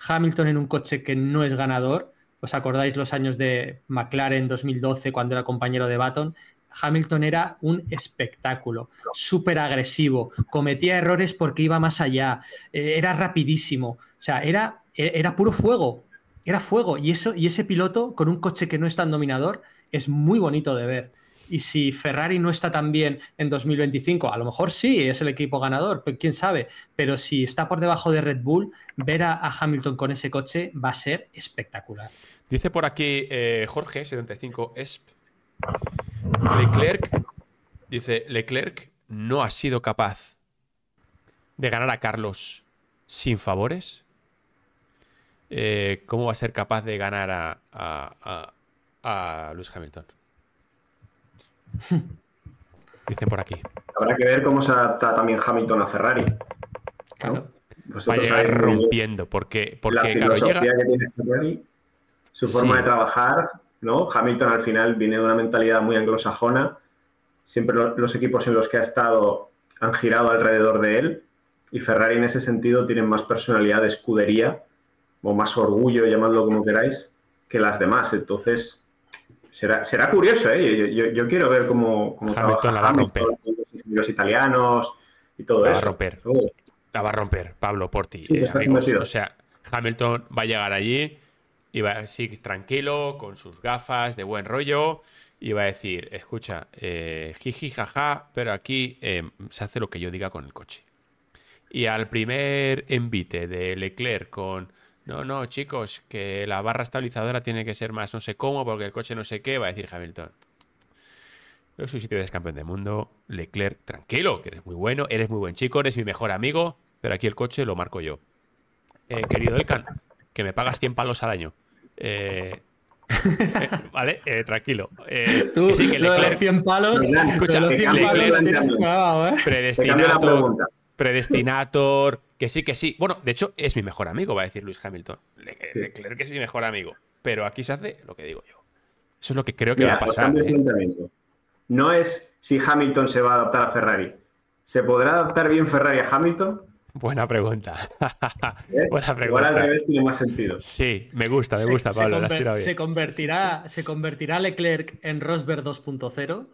Hamilton en un coche que no es ganador, ¿os acordáis los años de McLaren 2012 cuando era compañero de Baton? Hamilton era un espectáculo, súper agresivo, cometía errores porque iba más allá, eh, era rapidísimo, o sea, era, e, era puro fuego, era fuego. Y, eso, y ese piloto con un coche que no es tan dominador es muy bonito de ver. Y si Ferrari no está tan bien en 2025, a lo mejor sí es el equipo ganador, quién sabe. Pero si está por debajo de Red Bull, ver a, Hamilton con ese coche va a ser espectacular. Dice por aquí eh, Jorge, 75 ESP. Leclerc, dice, Leclerc no ha sido capaz de ganar a Carlos sin favores. Eh, ¿Cómo va a ser capaz de ganar a, a, a Lewis Hamilton? Dice por aquí. Habrá que ver cómo se adapta también Hamilton a Ferrari. Claro. Va a llegar rompiendo, porque, porque la filosofía que tiene Ferrari, su forma de trabajar, ¿no? Hamilton al final viene de una mentalidad muy anglosajona. Siempre los equipos en los que ha estado han girado alrededor de él. Y Ferrari en ese sentido tienen más personalidad de escudería o más orgullo, llamadlo como queráis, que las demás. Entonces, Será, curioso, ¿eh? Yo, quiero ver cómo, cómo Hamilton la va a romper. Los italianos y todo la eso. Va a romper. La va a romper, Pablo Porti. Eh, o sea, Hamilton va a llegar allí y va a seguir tranquilo, con sus gafas de buen rollo, y va a decir, escucha, eh, jiji, jaja, pero aquí eh, se hace lo que yo diga con el coche. Y al primer envite de Leclerc con no, no, chicos, que la barra estabilizadora tiene que ser más no sé cómo, porque el coche no sé qué, va a decir Hamilton. Yo soy siete veces campeón del mundo, Leclerc, tranquilo, que eres muy bueno, eres muy buen chico, eres mi mejor amigo, pero aquí el coche lo marco yo. Eh, querido Elkan, que me pagas 100 palos al año. Eh, eh, vale, tranquilo. Tú, sí, que Leclerc, 100 palos, escucha, Leclerc, predestinado, predestinator, que sí, que sí. Bueno, de hecho, es mi mejor amigo, va a decir Luis Hamilton. Leclerc que es mi mejor amigo. Pero aquí se hace lo que digo yo. Eso es lo que creo que va a pasar. ¿eh? No es si Hamilton se va a adaptar a Ferrari. ¿Se podrá adaptar bien Ferrari a Hamilton? Buena pregunta. Buena pregunta. Igual al revés tiene más sentido. Sí, me gusta, me gusta, Pablo. Se, convertirá, ¿Se convertirá Leclerc en Rosberg 2.0?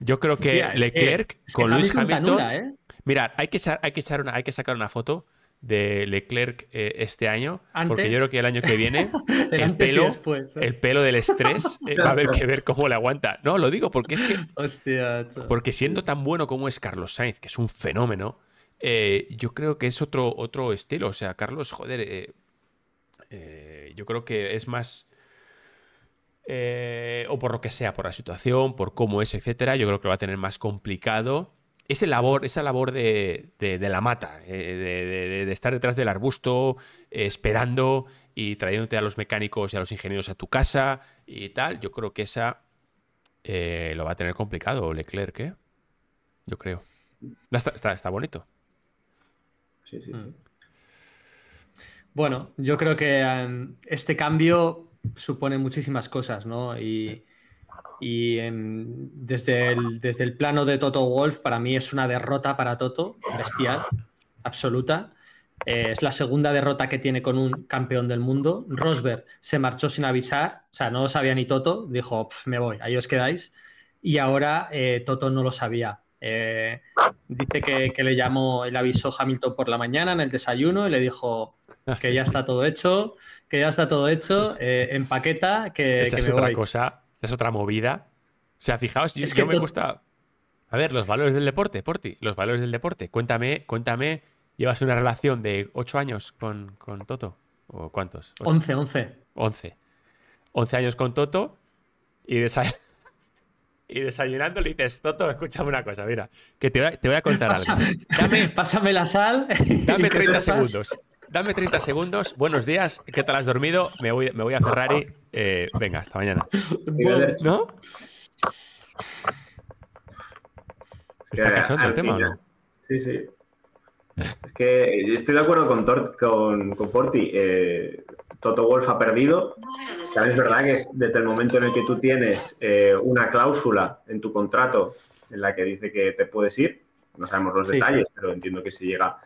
Yo creo que Leclerc con Luis Hamilton. ¿eh? Mirad, hay que, echar, hay, que echar una, hay que sacar una foto de Leclerc eh, este año, porque yo creo que el año que viene el, pelo, ¿eh? el pelo del estrés eh, va a haber que ver cómo le aguanta. No, lo digo porque es que... Hostia, porque siendo tan bueno como es Carlos Sainz, que es un fenómeno, yo creo que es otro, otro estilo. O sea, Carlos, joder, yo creo que es más... o por lo que sea, por la situación, por cómo es, etcétera, yo creo que lo va a tener más complicado esa labor, esa labor de, la mata, eh, de, estar detrás del arbusto, eh, esperando y trayéndote a los mecánicos y a los ingenieros a tu casa y tal, yo creo que esa eh, lo va a tener complicado Leclerc, ¿eh? Yo creo. Está, está, bonito. Sí, sí. Mm. Bueno, yo creo que em, este cambio supone muchísimas cosas, ¿no? Y y desde, el, desde el plano de Toto Wolf, para mí es una derrota para Toto, bestial, absoluta. Eh, es la segunda derrota que tiene con un campeón del mundo. Rosberg se marchó sin avisar, o sea, no lo sabía ni Toto, dijo, me voy, ahí os quedáis. Y ahora eh, Toto no lo sabía. Eh, dice que, le llamó, le avisó Hamilton por la mañana en el desayuno y le dijo que ya está todo hecho, que ya está todo hecho, empaqueta, que, Esa que es otra cosa es otra movida. O sea, fijaos, es yo, me gusta. A ver, los valores del deporte, Porti, los valores del deporte. Cuéntame, cuéntame, llevas una relación de ocho años con, Toto. ¿O cuántos? 11, 11. 11. 11 años con Toto y, y desayunando le dices, Toto, escúchame una cosa, mira, que te voy a, contar algo. Dame, Pásame la sal. Dame 30 segundos. Dame 30 segundos. Buenos días. ¿Qué tal has dormido? Me voy, me voy a Ferrari. Eh, venga, hasta mañana. ¿No? ¿Está cachando el tema no? Sí, sí. Es que estoy de acuerdo con, con, con Porti. Eh, Toto Wolf ha perdido. También es verdad que desde el momento en el que tú tienes eh, una cláusula en tu contrato en la que dice que te puedes ir, no sabemos los detalles, pero entiendo que si llega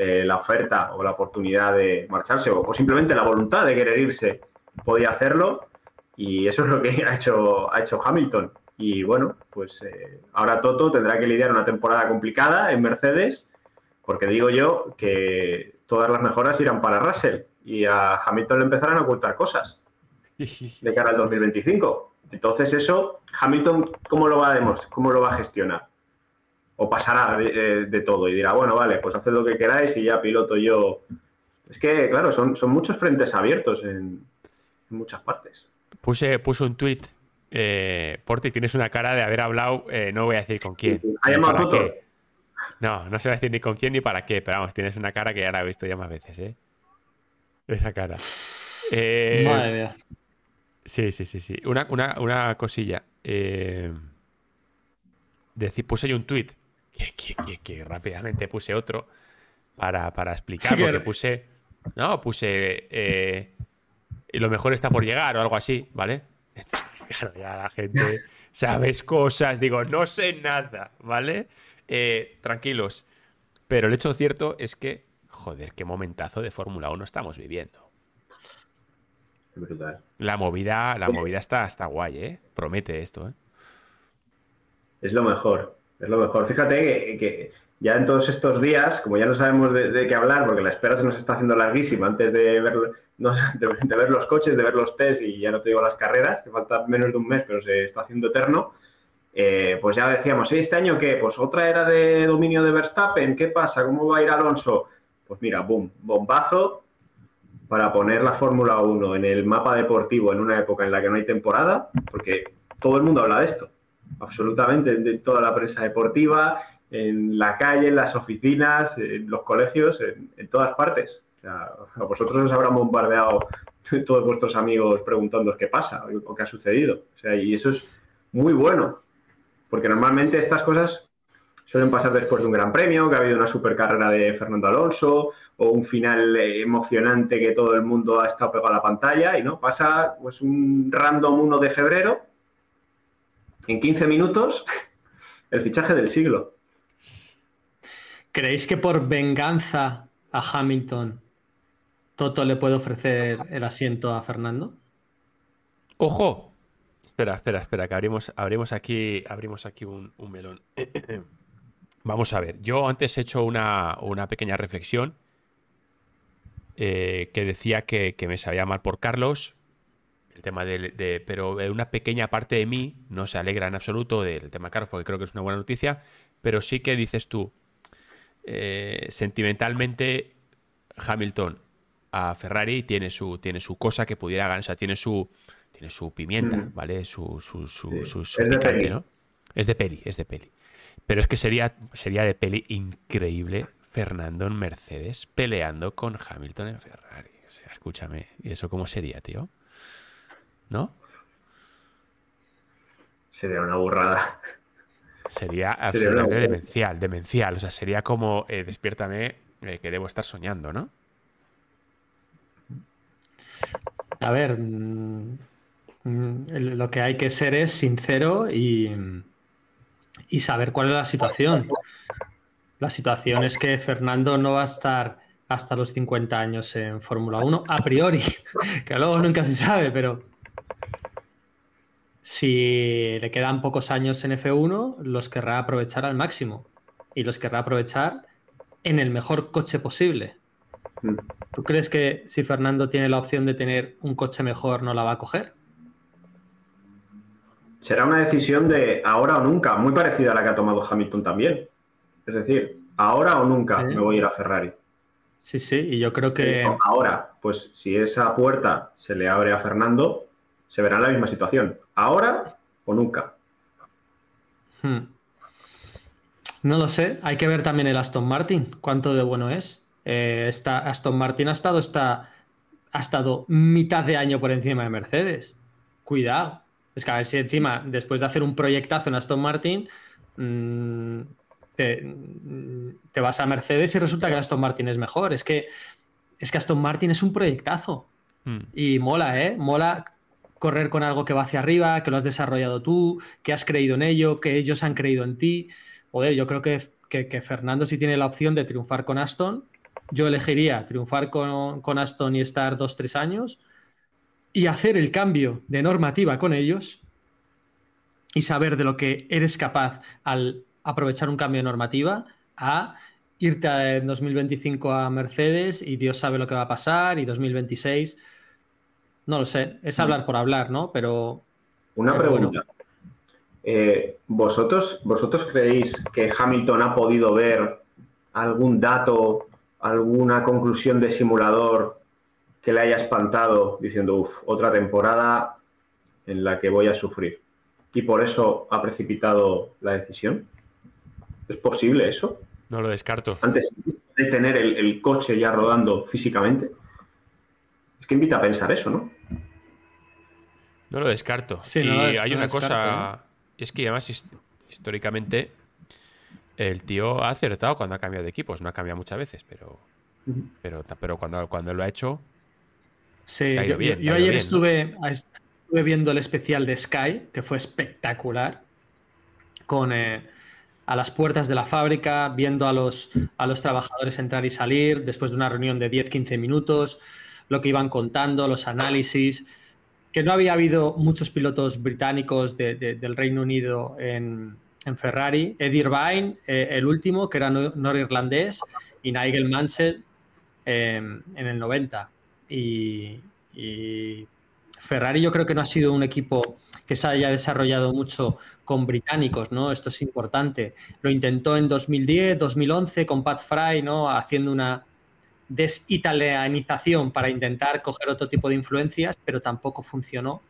eh, la oferta o la oportunidad de marcharse o, simplemente la voluntad de querer irse, podía hacerlo. Y eso es lo que ha hecho, ha hecho Hamilton. Y bueno, pues ahora Toto tendrá que lidiar una temporada complicada en Mercedes porque digo yo que todas las mejoras irán para Russell y a Hamilton le empezarán a ocultar cosas de cara al 2025. Entonces eso, Hamilton, ¿cómo lo va a, cómo lo va a gestionar? O pasará de, todo y dirá, bueno, vale, pues haced lo que queráis y ya piloto yo. Es que, claro, son, son muchos frentes abiertos en, muchas partes. Puse, puse un tuit. Eh, Porti, tienes una cara de haber hablado, eh, no voy a decir con quién. ¿Ha llamado no, no se va a decir ni con quién ni para qué, pero vamos, tienes una cara que ya la he visto ya más veces, ¿eh? Esa cara. Eh, Madre mía. Sí, sí, sí, sí. Una, cosilla. Eh, puse yo un tweet que, rápidamente puse otro para, para explicar, porque puse. No, puse. Eh, lo mejor está por llegar o algo así, ¿vale? Claro, ya la gente. Sabes cosas, digo, no sé nada, ¿vale? Eh, tranquilos. Pero el hecho cierto es que, joder, qué momentazo de Fórmula 1 estamos viviendo. La movida, la movida está, está guay, ¿eh? Promete esto, ¿eh? Es lo mejor, es lo mejor. Fíjate que, ya en todos estos días, como ya no sabemos de, qué hablar, porque la espera se nos está haciendo larguísima antes de ver, de ver los coches, de ver los test y ya no te digo las carreras, que falta menos de un mes, pero se está haciendo eterno. Eh, pues ya decíamos, ¿este año qué? Pues otra era de dominio de Verstappen, ¿qué pasa? ¿Cómo va a ir Alonso? Pues mira, boom, bombazo para poner la Fórmula 1 en el mapa deportivo en una época en la que no hay temporada, porque todo el mundo habla de esto, absolutamente, de toda la prensa deportiva, en la calle, en las oficinas, en los colegios, en, todas partes. a vosotros os habrán bombardeado todos vuestros amigos preguntándoos qué pasa o qué ha sucedido. O sea, y eso es muy bueno, porque normalmente estas cosas suelen pasar después de un gran premio, que ha habido una super carrera de Fernando Alonso, o un final emocionante que todo el mundo ha estado pegado a la pantalla, y no, pasa pues un random 1 de febrero, en 15 minutos, el fichaje del siglo. ¿Creéis que por venganza a Hamilton, Toto le puede ofrecer el asiento a Fernando? Ojo, Espera, espera, espera, que abrimos, abrimos aquí, abrimos aquí un, melón. Vamos a ver, yo antes he hecho una, pequeña reflexión eh, que decía que, me sabía mal por Carlos, el tema de, pero una pequeña parte de mí no se alegra en absoluto del tema Carlos porque creo que es una buena noticia, pero sí que dices tú, eh, sentimentalmente Hamilton a Ferrari tiene su, tiene su cosa que pudiera ganar, o sea, tiene su tiene su pimienta, mm. ¿vale? Su, su, su, es de ¿no? Es de peli, es de peli. Pero es que sería, sería de peli increíble Fernando en Mercedes peleando con Hamilton en Ferrari. O sea, escúchame, ¿y eso cómo sería, tío? ¿No? Sería una burrada. Sería absolutamente demencial, demencial. O sea, sería como, eh, despiértame, eh, que debo estar soñando, ¿no? A ver, mm, Mm, lo que hay que ser es sincero y, saber cuál es la situación. La situación es que Fernando no va a estar hasta los 50 años en Fórmula 1, a priori, que luego nunca se sabe, pero si le quedan pocos años en F1, los querrá aprovechar al máximo y los querrá aprovechar en el mejor coche posible. Mm. ¿Tú crees que si Fernando tiene la opción de tener un coche mejor, no la va a coger? será una decisión de ahora o nunca, muy parecida a la que ha tomado Hamilton también. Es decir, ahora o nunca me voy a ir a Ferrari. Sí, sí, y yo creo que... Ahora, pues si esa puerta se le abre a Fernando, se verá en la misma situación. Ahora o nunca. Hmm. No lo sé, hay que ver también el Aston Martin, cuánto de bueno es. Eh, Aston Martin ha estado, está, ha estado mitad de año por encima de Mercedes. Cuidado. Es que a ver si encima, después de hacer un proyectazo en Aston Martin, mm, te, vas a Mercedes y resulta que Aston Martin es mejor. Es que, es que Aston Martin es un proyectazo. Hmm. Y mola, ¿eh? Mola correr con algo que va hacia arriba, que lo has desarrollado tú, que has creído en ello, que ellos han creído en ti. Joder, yo creo que, que, Fernando si tiene la opción de triunfar con Aston, yo elegiría triunfar con, con Aston y estar dos, tres años y hacer el cambio de normativa con ellos y saber de lo que eres capaz al aprovechar un cambio de normativa a irte en 2025 a Mercedes y Dios sabe lo que va a pasar y 2026. No lo sé, es hablar por hablar, ¿no? Pero... Una pregunta. Eh, ¿vosotros, ¿Vosotros creéis que Hamilton ha podido ver algún dato, alguna conclusión de simulador que le haya espantado diciendo, uff, otra temporada en la que voy a sufrir? Y por eso ha precipitado la decisión. ¿Es posible eso? No lo descarto. Antes de tener el, coche ya rodando físicamente. Que invita a pensar eso, ¿no? No lo descarto. Sí, y hay una cosa, ¿eh? es que además históricamente el tío ha acertado cuando ha cambiado de equipos. No ha cambiado muchas veces, pero, pero, pero cuando, cuando lo ha hecho, Sí, yo, ayer estuve, estuve, viendo el especial de Sky, que fue espectacular, con eh, a las puertas de la fábrica, viendo a los, a los trabajadores entrar y salir después de una reunión de 10-15 minutos, lo que iban contando, los análisis, que no había habido muchos pilotos británicos del Reino Unido en, Ferrari. Eddie Irvine, eh, el último, que era norirlandés, y Nigel Mansell eh, en el 90. Y, y Ferrari yo creo que no ha sido un equipo que se haya desarrollado mucho con británicos, ¿no? Esto es importante. Lo intentó en 2010, 2011 con Pat Fry, ¿no? Haciendo una desitalianización para intentar coger otro tipo de influencias, pero tampoco funcionó.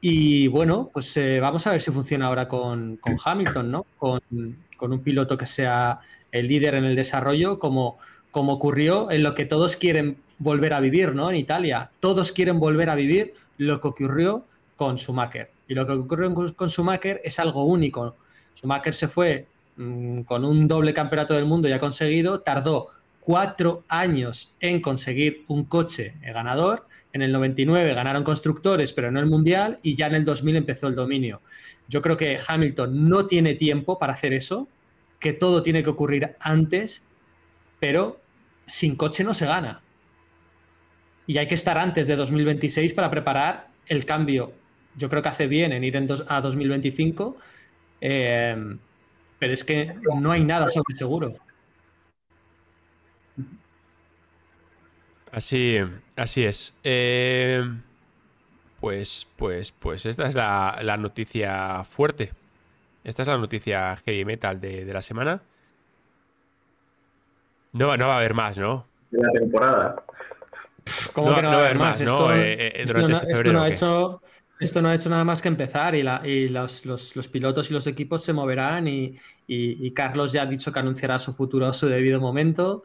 Y bueno, pues eh, vamos a ver si funciona ahora con, Hamilton, ¿no? Con, un piloto que sea el líder en el desarrollo, como, como ocurrió en lo que todos quieren volver a vivir, ¿no? En Italia. Todos quieren volver a vivir lo que ocurrió con Schumacher. Y lo que ocurrió con Schumacher es algo único. Schumacher se fue mm, con un doble campeonato del mundo ya conseguido, tardó cuatro años en conseguir un coche ganador. En el 99 ganaron constructores, pero no el mundial, y ya en el 2000 empezó el dominio. Yo creo que Hamilton no tiene tiempo para hacer eso, que todo tiene que ocurrir antes, pero sin coche no se gana. Y hay que estar antes de 2026 para preparar el cambio yo creo que hace bien en ir en a 2025, eh, pero es que no hay nada sobre seguro. Así, así es. Eh, pues, pues, pues esta es la, noticia fuerte. Esta es la noticia heavy metal de, la semana. No, no va a haber más, ¿no? De la temporada. ¿Cómo que no, va a haber más? Esto, no, ha hecho esto no ha hecho nada más que empezar y, los, pilotos y los equipos se moverán y, Carlos ya ha dicho que anunciará su futuro a su debido momento.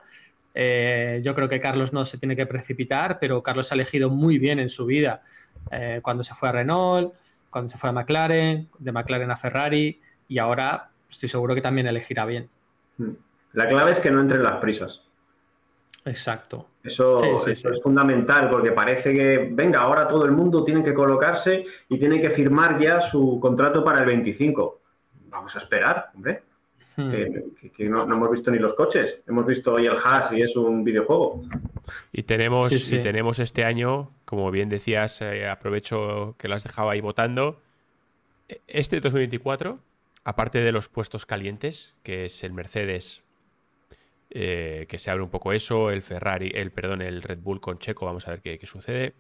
Eh, yo creo que Carlos no se tiene que precipitar, pero Carlos ha elegido muy bien en su vida eh, cuando se fue a Renault, cuando se fue a McLaren, de McLaren a Ferrari y ahora estoy seguro que también elegirá bien. La clave es que no entren las prisas. Exacto. Eso, es fundamental porque parece que, venga, ahora todo el mundo tiene que colocarse y tiene que firmar ya su contrato para el 25. Vamos a esperar, hombre. Hmm. Que, no, hemos visto ni los coches. Hemos visto hoy el Haas y es un videojuego. Y tenemos, y tenemos este año, como bien decías, eh, aprovecho que las dejaba ahí votando. Este 2024, aparte de los puestos calientes, que es el Mercedes, eh, que se abre un poco eso, el Ferrari, el perdón, el Red Bull con Checo, vamos a ver qué, sucede.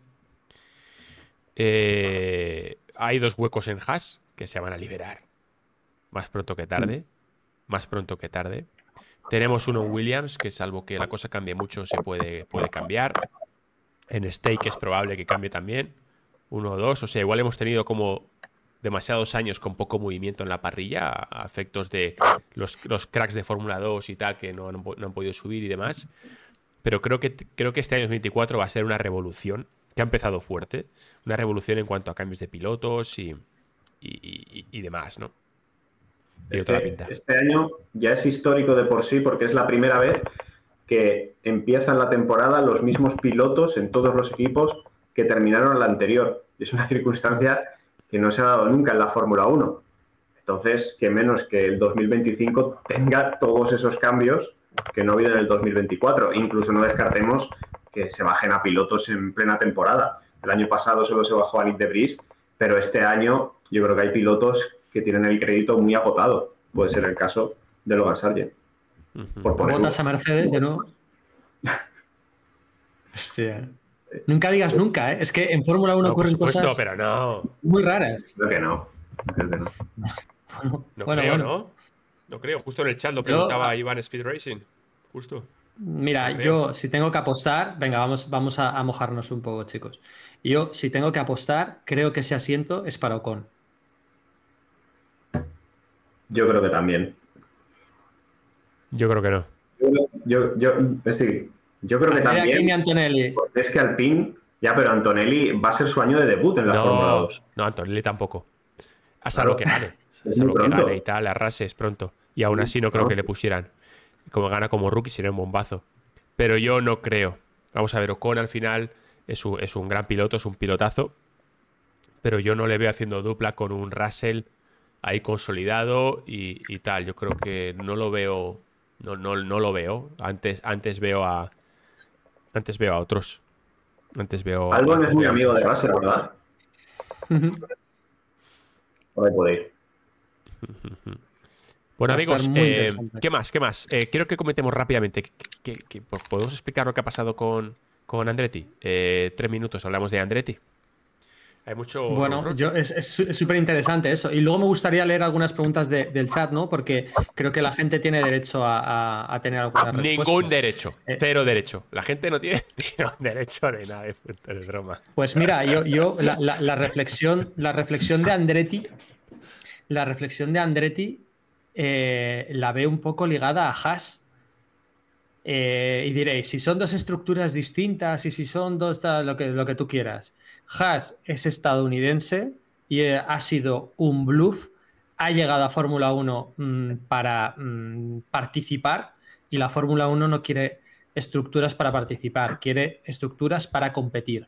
Eh, hay dos huecos en Haas que se van a liberar más pronto que tarde, mm. Más pronto que tarde. Tenemos uno en Williams, que salvo que la cosa cambie mucho, se puede, puede cambiar. En Stake es probable que cambie también. Uno o dos. O sea, igual hemos tenido como demasiados años con poco movimiento en la parrilla, a efectos de los, cracks de Fórmula 2 y tal, que no, han podido subir y demás. Pero creo que, creo que este año 2024 va a ser una revolución, que ha empezado fuerte. Una revolución en cuanto a cambios de pilotos y, y demás, ¿no? Este año ya es histórico de por sí porque es la primera vez que empiezan la temporada los mismos pilotos en todos los equipos que terminaron la anterior. Es una circunstancia que no se ha dado nunca en la Fórmula 1. Entonces, que menos que el 2025 tenga todos esos cambios que no ha habido en el 2024. Incluso no descartemos que se bajen a pilotos en plena temporada. El año pasado solo se bajó a Nick de Vries, pero este año yo creo que hay pilotos que tienen el crédito muy agotado. Puede ser el caso de Logan Sargent. ¿Botas a Mercedes de nuevo? Hostia. Nunca digas nunca, ¿eh? Es que en Fórmula 1 ocurren cosas pero no. muy raras. Creo que no. Creo que no. no creo, ¿no? No creo. Justo en el chat lo preguntaba Iván Speed Racing. Justo. Mira, yo si tengo que apostar, venga, vamos, vamos a, a, mojarnos un poco, chicos. Yo, si tengo que apostar, creo que ese asiento es para Ocon. Yo creo que también. Yo creo que no. Yo, yo, es decir, yo creo que también. Antonelli. Es que Alpine, ya, pero Antonelli va a ser su año de debut en la Fórmula 2. No, Antonelli tampoco. Hasta lo que gane. Hasta lo que gane y tal, arrase es pronto. Y aún así no creo que le pusieran. Como gana como rookie sería un bombazo. Pero yo no creo. Vamos a ver, Ocon al final es un, es un gran piloto, es un pilotazo. Pero yo no le veo haciendo dupla con un Russell ahí consolidado y, tal. Yo creo que no lo veo, no, no, no, lo veo. Antes, antes veo a antes veo a otros. Antes veo. Albon es muy amigo de Russell, ¿verdad? por ir. Bueno, amigos, eh, ¿qué más? ¿Qué más? Eh, quiero que comentemos rápidamente. Que, ¿Podemos explicar lo que ha pasado con, con Andretti? Eh, tres minutos, hablamos de Andretti. Hay mucho. Bueno, yo, es súper interesante eso. Y luego me gustaría leer algunas preguntas del chat, ¿no? Porque creo que la gente tiene derecho a, tener algunas respuestas. Ningún derecho. Eh, cero derecho. La gente no tiene ningún derecho de nada. Es broma. Pues mira, yo, yo la, reflexión, la reflexión de Andretti. La reflexión de Andretti eh, la veo un poco ligada a Haas. Eh, y diréis, si son dos estructuras distintas y si son dos, lo que, lo que tú quieras. Haas es estadounidense y eh, ha sido un bluff. Ha llegado a Fórmula 1 mm, para mm, participar y la Fórmula 1 no quiere estructuras para participar, quiere estructuras para competir.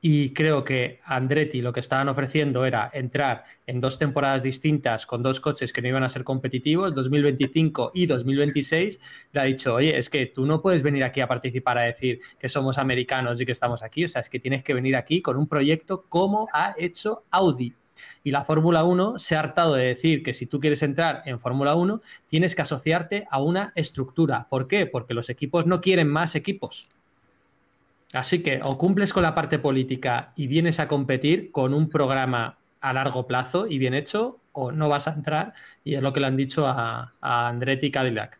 Y creo que Andretti lo que estaban ofreciendo era entrar en dos temporadas distintas con dos coches que no iban a ser competitivos, 2025 y 2026. Le ha dicho, oye, es que tú no puedes venir aquí a participar a decir que somos americanos y que estamos aquí. O sea, es que tienes que venir aquí con un proyecto como ha hecho Audi. Y la Fórmula 1 se ha hartado de decir que si tú quieres entrar en Fórmula 1, tienes que asociarte a una estructura. ¿Por qué? Porque los equipos no quieren más equipos. Así que o cumples con la parte política y vienes a competir con un programa a largo plazo y bien hecho, o no vas a entrar, y es lo que le han dicho a, Andretti Cadillac.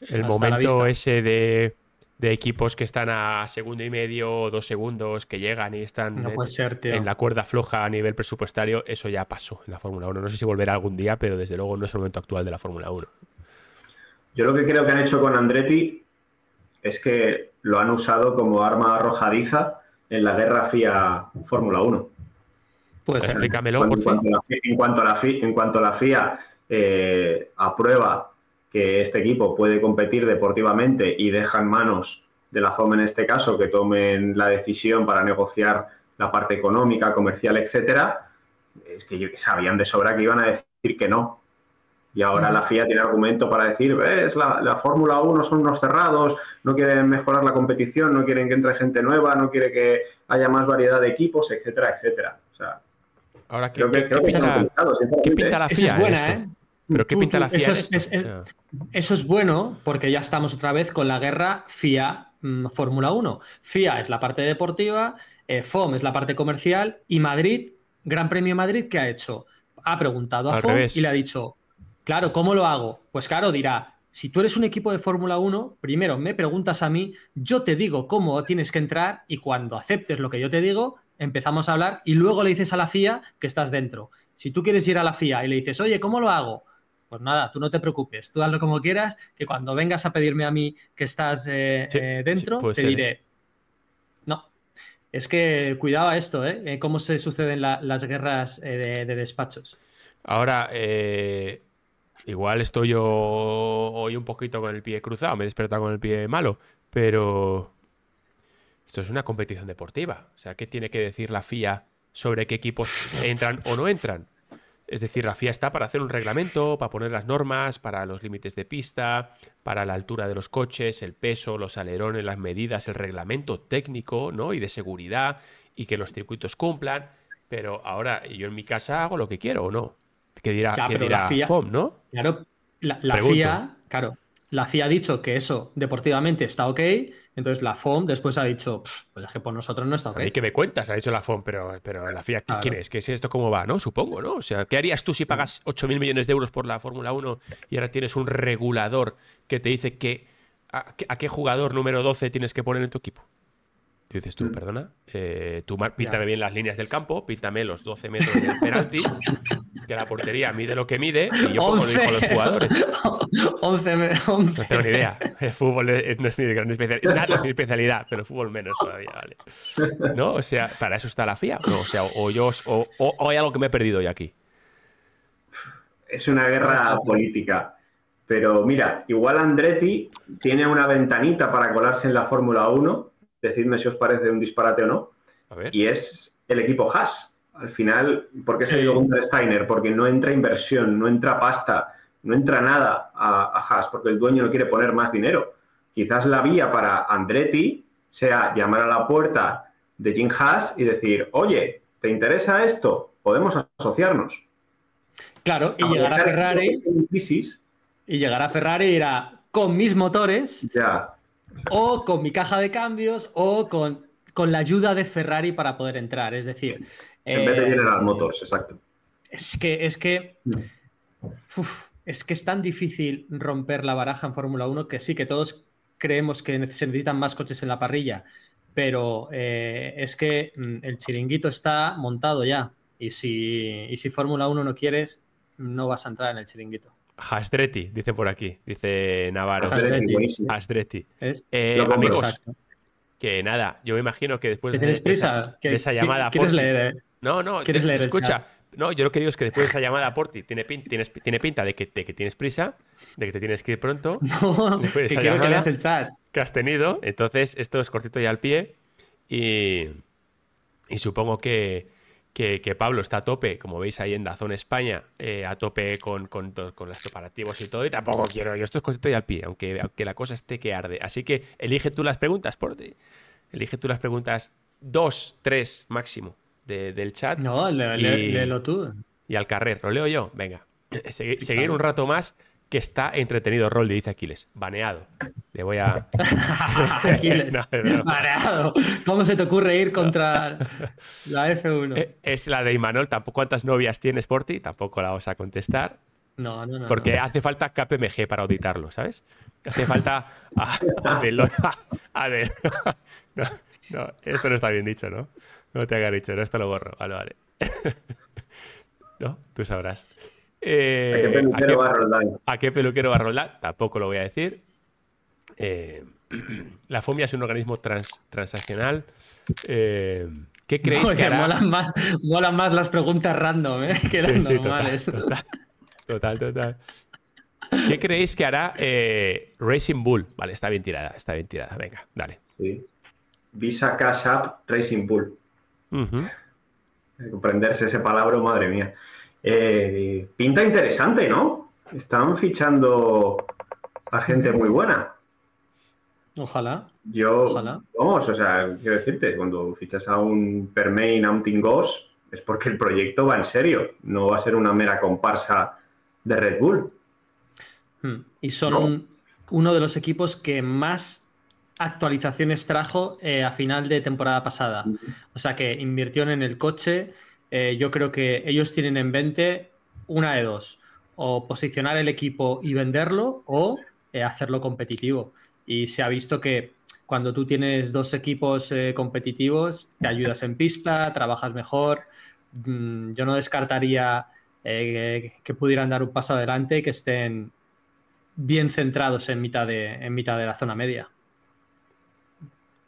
El momento ese de, equipos que están a segundo y medio o dos segundos, que llegan y están en, la cuerda floja a nivel presupuestario, eso ya pasó en la Fórmula 1. No sé si volverá algún día, pero desde luego no es el momento actual de la Fórmula 1. Yo lo que creo que han hecho con Andretti es que lo han usado como arma arrojadiza en la guerra FIA Fórmula 1. Pues explícamelo, por favor. En cuanto a la FIA, en cuanto a la FIA eh, aprueba que este equipo puede competir deportivamente y deja en manos de la FOM en este caso que tomen la decisión para negociar la parte económica, comercial, etcétera, es que sabían de sobra que iban a decir que no. Y ahora la FIA tiene argumento para decir, ves, la, Fórmula 1 son unos cerrados, no quieren mejorar la competición, no quieren que entre gente nueva, no quiere que haya más variedad de equipos, etcétera, etcétera. O sea, ahora ¿qué, pinta, la FIA? Eso es buena, ¿eh? ¿Pero qué pinta la FIA? Eso es, bueno porque ya estamos otra vez con la guerra FIA mm, Fórmula 1. FIA es la parte deportiva, eh, FOM es la parte comercial y Madrid, Gran Premio Madrid, ¿qué ha hecho? Ha preguntado a FOM y le ha dicho, Claro, ¿cómo lo hago? Pues claro, dirá, si tú eres un equipo de Fórmula 1, primero me preguntas a mí, yo te digo cómo tienes que entrar y cuando aceptes lo que yo te digo, empezamos a hablar y luego le dices a la FIA que estás dentro. Si tú quieres ir a la FIA y le dices, oye, ¿cómo lo hago? Pues nada, tú no te preocupes, tú hazlo como quieras, que cuando vengas a pedirme a mí que estás eh, eh, dentro, te diré, no. Es que cuidado a esto, ¿eh? Cómo se suceden las guerras de, despachos. Ahora, igual estoy yo hoy un poquito con el pie cruzado, me he despertado con el pie malo, pero esto es una competición deportiva. O sea, ¿qué tiene que decir la FIA sobre qué equipos entran o no entran? Es decir, la FIA está para hacer un reglamento, para poner las normas, para los límites de pista, para la altura de los coches, el peso, los alerones, las medidas, el reglamento técnico ¿no? y de seguridad y que los circuitos cumplan. Pero ahora yo en mi casa hago lo que quiero o no. ¿Qué dirá, la FIA, FOM, no? Claro, la, FIA, claro, la FIA ha dicho que eso deportivamente está ok, entonces la FOM después ha dicho, pues es que por nosotros no está ok. ¿Y que me cuentas? Ha dicho la FOM, pero, pero la FIA, ¿quién es? ¿Qué es esto? ¿Cómo va? ¿No? Supongo, ¿no? O sea, ¿qué harías tú si pagas 8.000 millones de euros por la Fórmula 1 y ahora tienes un regulador que te dice que a, qué jugador número 12 tienes que poner en tu equipo? Tú dices tú, mm. perdona, eh, tú píntame bien las líneas del campo, píntame los 12 metros del penalti que la portería mide lo que mide y yo pongo lo los jugadores. 11, No tengo ni idea. El fútbol no es mi gran especialidad. Nada es mi especialidad, pero el fútbol menos todavía, ¿vale? ¿No? O sea, para eso está la FIA. o sea, o yo o, hay algo que me he perdido yo aquí. Es una guerra política. Pero mira, igual Andretti tiene una ventanita para colarse en la Fórmula 1. Decidme si os parece un disparate o no. Y es el equipo Haas al final, ¿por qué se dio Gunter Steiner? Porque no entra inversión, no entra pasta, no entra nada a, Haas, porque el dueño no quiere poner más dinero. Quizás la vía para Andretti sea llamar a la puerta de Jim Haas y decir, oye, ¿te interesa esto? Podemos asociarnos. Claro, y llegar a Ferrari. Y llegar a Ferrari y irá con mis motores. Ya. O con mi caja de cambios, o con, con la ayuda de Ferrari para poder entrar. Es decir, en vez de eh, General Motors, exacto. Es que, es que. es que es tan difícil romper la baraja en Fórmula 1 que sí, que todos creemos que se necesitan más coches en la parrilla, pero eh, es que mm, el chiringuito está montado ya. Y si, si Fórmula 1 no quieres, no vas a entrar en el chiringuito. Hastretti, dice por aquí, dice Navarro. Hastretti. Eh, amigos, que nada, yo me imagino que después de, esa, llamada. ¿Quieres leer? No, no, ¿Quieres leer escucha. No, yo lo que digo es que después de esa llamada por ti tiene, tienes, tiene pinta de que, tienes prisa, de que te tienes que ir pronto. No, que quiero que leas el chat. Que has tenido. Entonces, esto es cortito ya al pie. Y, y supongo que, que, Pablo está a tope, como veis ahí en Dazón España, eh, a tope con, con, con, los preparativos y todo. Y tampoco quiero yo. Esto es al pie, aunque, aunque la cosa esté que arde. Así que elige tú las preguntas, por ti. Elige tú las preguntas, dos, tres máximo del chat. No, léelo tú. Y al carrer, lo leo yo. Venga. seguir un rato más que está entretenido rol, dice Aquiles. Baneado. Le voy a. Aquiles. Baneado. ¿Cómo se te ocurre ir contra la F1? Eh, es la de Imanol. ¿Cuántas novias tienes por ti? Tampoco la vas a contestar. No, no, no. Porque hace falta KPMG para auditarlo, ¿sabes? Hace falta. A, ver, no, no, esto no está bien dicho, ¿no? No te haga dicho, no, esto lo borro. Vale, vale. ¿No? Tú sabrás. Eh, ¿A qué peluquero va a Roldán? ¿A qué peluquero va a Roldán? Tampoco lo voy a decir. Eh, la FOMIA es un organismo transaccional. Eh, ¿Qué creéis que hará? Molan más, molan más las preguntas random que las normales. Total, total, ¿Qué creéis que hará Racing Bull? Vale, está bien tirada, está bien tirada. Venga, dale. Visa Cash App Racing Bull. Comprenderse ese palabra, madre mía. Eh, pinta interesante, ¿no? Están fichando a gente muy buena. Ojalá. Yo, Ojalá. vamos, o sea, quiero decirte, cuando fichas a un Permain, a un Tingos, es porque el proyecto va en serio, no va a ser una mera comparsa de Red Bull. Hmm. Y son uno de los equipos que más actualizaciones trajo eh, a final de temporada pasada. O sea que invirtieron en el coche. Eh, yo creo que ellos tienen en mente una de dos. O posicionar el equipo y venderlo, o eh, hacerlo competitivo. Y se ha visto que cuando tú tienes dos equipos eh, competitivos, te ayudas en pista, trabajas mejor. Mm, yo no descartaría que pudieran dar un paso adelante y que estén bien centrados en mitad de, en mitad de la zona media.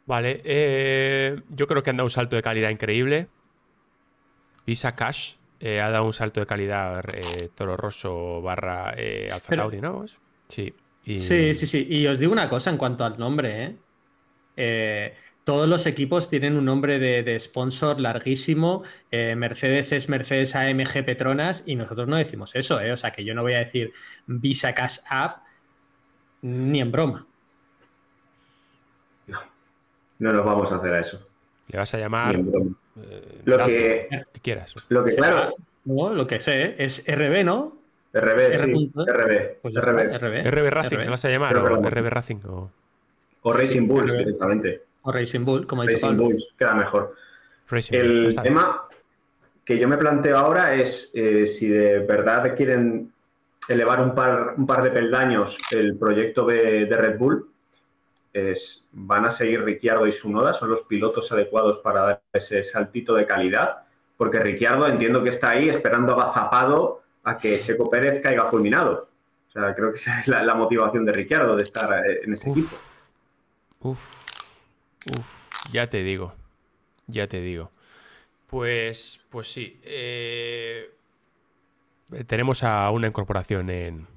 Vale, yo creo que han dado un salto de calidad increíble. Visa Cash eh, ha dado un salto de calidad Toro Rosso barra Alfa Tauri, ¿no? Sí. Sí, sí, sí. Y os digo una cosa en cuanto al nombre, ¿eh? todos los equipos tienen un nombre de, sponsor larguísimo. Mercedes es Mercedes AMG Petronas y nosotros no decimos eso, ¿eh? O sea que yo no voy a decir Visa Cash App ni en broma. No nos vamos a hacer a eso. Le vas a llamar eh, lo que, quieras. Lo que claro. lo que sé es RB, ¿no? RB, sí, RB. Pues RB. RB. Racing, ¿le vas a llamar? o RB Racing. O, o Racing Bulls directamente. O Racing Bull, como ha dicho Racing Bulls, queda mejor. el tema que yo me planteo ahora es eh, si de verdad quieren elevar un par, un par de peldaños el proyecto de, de Red Bull, es, van a seguir Ricciardo y Sunoda, son los pilotos adecuados para dar ese saltito de calidad, porque Ricciardo entiendo que está ahí esperando agazapado a que Checo Pérez caiga fulminado. O sea, creo que esa es la, motivación de Ricciardo de estar eh, en ese equipo. Uf, uf, ya te digo, ya te digo. Pues, pues sí. Eh, tenemos a una incorporación en,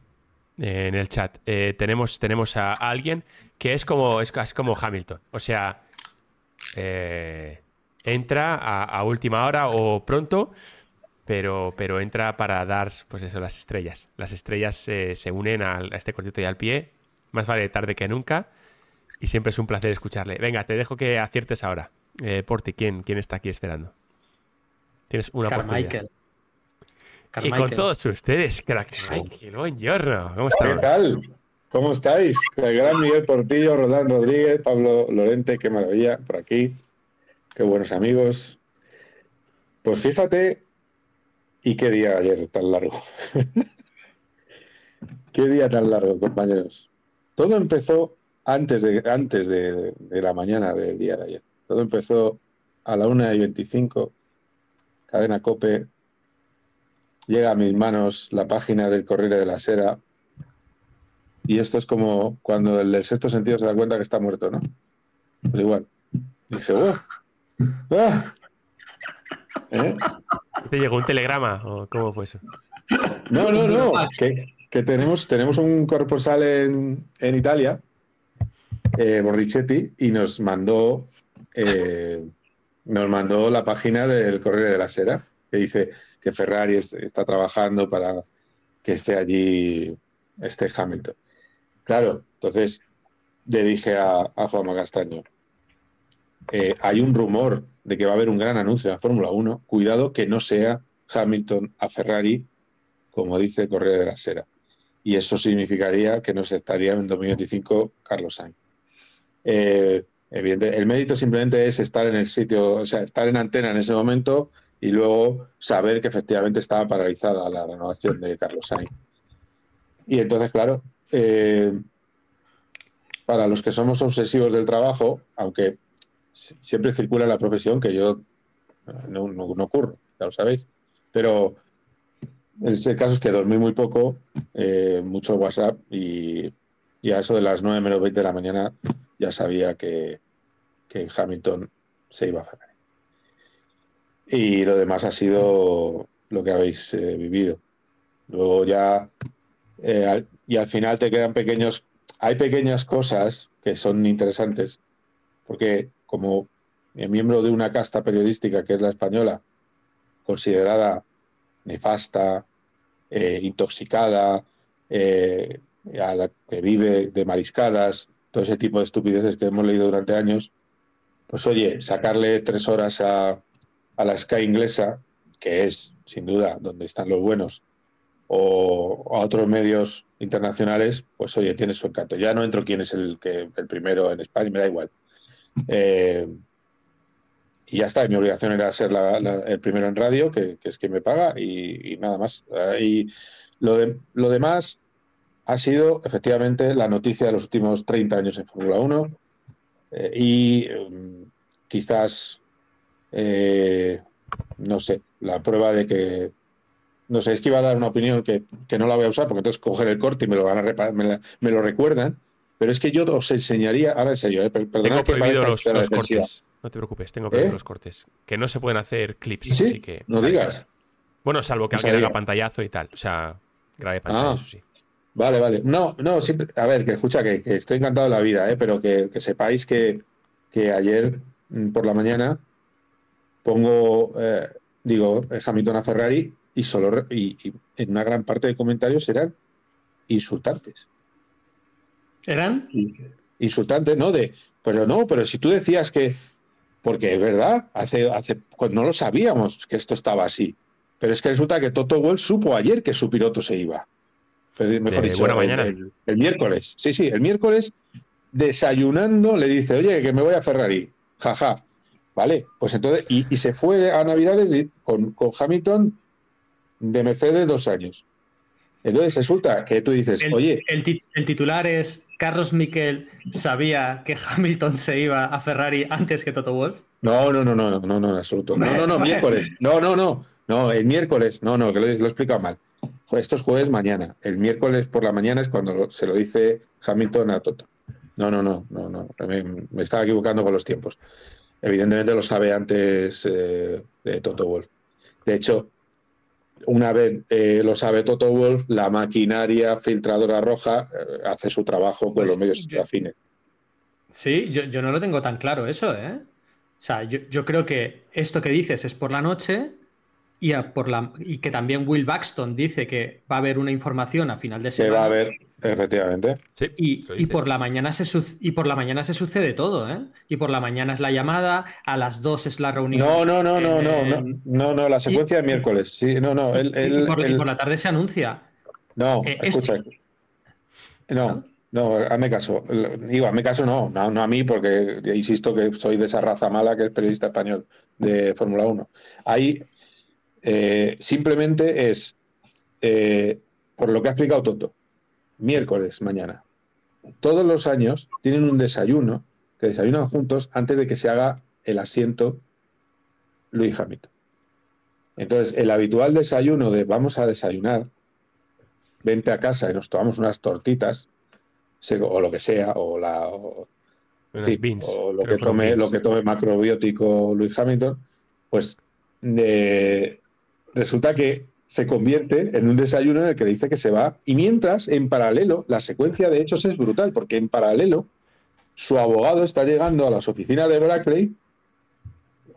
en el chat. Eh, tenemos, tenemos a alguien que es como, es, como Hamilton. O sea, eh, entra a, última hora o pronto, pero, pero entra para dar, pues eso, las estrellas. Las estrellas eh, se unen a, este cortito y al pie. Más vale tarde que nunca. Y siempre es un placer escucharle. Venga, te dejo que aciertes ahora. Porti, ¿quién, ¿quién está aquí esperando? Tienes una oportunidad. Y con todos ustedes, crack Michael, buongiorno. ¿Cómo ¿Qué tal? ¿Cómo estáis? El gran Miguel Portillo, Rodán Rodríguez, Pablo Lorente, qué maravilla, por aquí. Qué buenos amigos. Pues fíjate, y qué día ayer tan largo. qué día tan largo, compañeros. Todo empezó antes de, antes de, la mañana del día de ayer. Todo empezó a la 1 y 25, cadena COPE, llega a mis manos la página del Corriere de la Sera y esto es como cuando el del sexto sentido se da cuenta que está muerto, ¿no? Pues igual. dije, ¡oh! ¡Ah! ¿Eh? ¿Te llegó un telegrama o cómo fue eso? No, no, no. Que, tenemos, tenemos un corresponsal en, en Italia, eh, Borrichetti, y nos mandó, eh, nos mandó la página del Corriere de la Sera, que dice, que Ferrari está trabajando para que esté allí, este Hamilton. Claro, entonces le dije a, a Juanma Castaño, eh, hay un rumor de que va a haber un gran anuncio en la Fórmula 1, cuidado que no sea Hamilton a Ferrari, como dice Correa de la Sera. Y eso significaría que nos estaría en 2025 Carlos Sainz. Eh, el mérito simplemente es estar en el sitio, o sea, estar en antena en ese momento y luego saber que efectivamente estaba paralizada la renovación de Carlos Sainz. Y entonces, claro, eh, para los que somos obsesivos del trabajo, aunque siempre circula la profesión que yo no, no, ocurro, ya lo sabéis, pero ese caso es que dormí muy poco, eh, mucho WhatsApp y, a eso de las 9 menos 20 de la mañana ya sabía que, Hamilton se iba a Ferrari y lo demás ha sido lo que habéis eh, vivido. Luego ya, eh, y al final te quedan pequeños, hay pequeñas cosas que son interesantes, porque como miembro de una casta periodística que es la española, considerada nefasta, eh, intoxicada, a la que vive de mariscadas, todo ese tipo de estupideces que hemos leído durante años, pues oye, sacarle tres horas a, a la Sky inglesa, que es sin duda donde están los buenos, o a otros medios internacionales, pues oye, tiene su encanto. Ya no entro quién es el, que, el primero en España, me da igual. Eh, y ya está, mi obligación era ser el primero en radio, que, es quien me paga, y, nada más. y lo, lo demás, ha sido efectivamente la noticia de los últimos 30 años en Fórmula 1 eh, y mm, quizás, eh, no sé, la prueba de que, no sé, es que iba a dar una opinión que, no la voy a usar porque entonces coger el corte y me lo van a reparar, me, lo recuerdan, pero es que yo os enseñaría, ahora en serio, eh, tengo que los, los cortes, no te preocupes, tengo prohibido los cortes, que no se pueden hacer clips, así que... No digas. Bueno, salvo que alguien haga pantallazo y tal, o sea, grave pantalla, ah. eso sí. Vale, vale. No, no, siempre, a ver, que escucha, que, estoy encantado de la vida, ¿eh? pero que, sepáis que, ayer mm, por la mañana pongo, eh, digo, eh, Hamilton a Ferrari y solo y, en una gran parte de comentarios eran insultantes. ¿Eran? Insultantes, ¿no? De, pero no, pero si tú decías que, porque es verdad, hace, hace, pues no lo sabíamos que esto estaba así. Pero es que resulta que Toto Wolff supo ayer que su piloto se iba mejor dicho, buena mañana. El, miércoles. Sí, sí, el miércoles, desayunando, le dice, oye, que me voy a Ferrari. Jaja. Vale, pues entonces, y, se fue a Navidades con, con, Hamilton de Mercedes dos años. Entonces resulta que tú dices, oye. El, titular es: Carlos Miquel sabía que Hamilton se iba a Ferrari antes que Toto Wolf. No, no, no, no, no, no, no, en absoluto. No, no, no, miércoles. No, no, no. No, el miércoles. No, no, que lo, lo he explicado mal. Esto es jueves mañana. El miércoles por la mañana es cuando se lo dice Hamilton a Toto. No, no, no, no, no. Me, estaba equivocando con los tiempos. Evidentemente lo sabe antes eh, de Toto Wolf. De hecho, una vez eh, lo sabe Toto Wolf, la maquinaria filtradora roja eh, hace su trabajo con pues los medios afines. Sí, yo, yo, no lo tengo tan claro eso, ¿eh? O sea, yo, yo creo que esto que dices es por la noche y, por la, y que también Will Baxton dice que va a haber una información a final de semana. Se va a efectivamente. y, por la mañana se y por la mañana se sucede todo, ¿eh? Y por la mañana es la llamada, a las 2 es la reunión. No, no, no, no, no, no, no, la secuencia de miércoles. Sí, no, no. y, por, la tarde se anuncia. No, eh, escucha. No, no, hazme caso. Digo, hazme caso no, no, no a mí, porque insisto que soy de esa raza mala que es periodista español de Fórmula 1. Hay eh, simplemente es, eh, por lo que ha explicado Toto, miércoles mañana. Todos los años tienen un desayuno, que desayunan juntos antes de que se haga el asiento Luis Hamilton. Entonces, el habitual desayuno de vamos a desayunar, vente a casa y nos tomamos unas tortitas, o lo que sea, o la... lo, que tome, lo que tome macrobiótico Luis Hamilton, pues de, resulta que se convierte en un desayuno en el que dice que se va. Y mientras, en paralelo, la secuencia de hechos es brutal, porque en paralelo, su abogado está llegando a las oficinas de Brackley,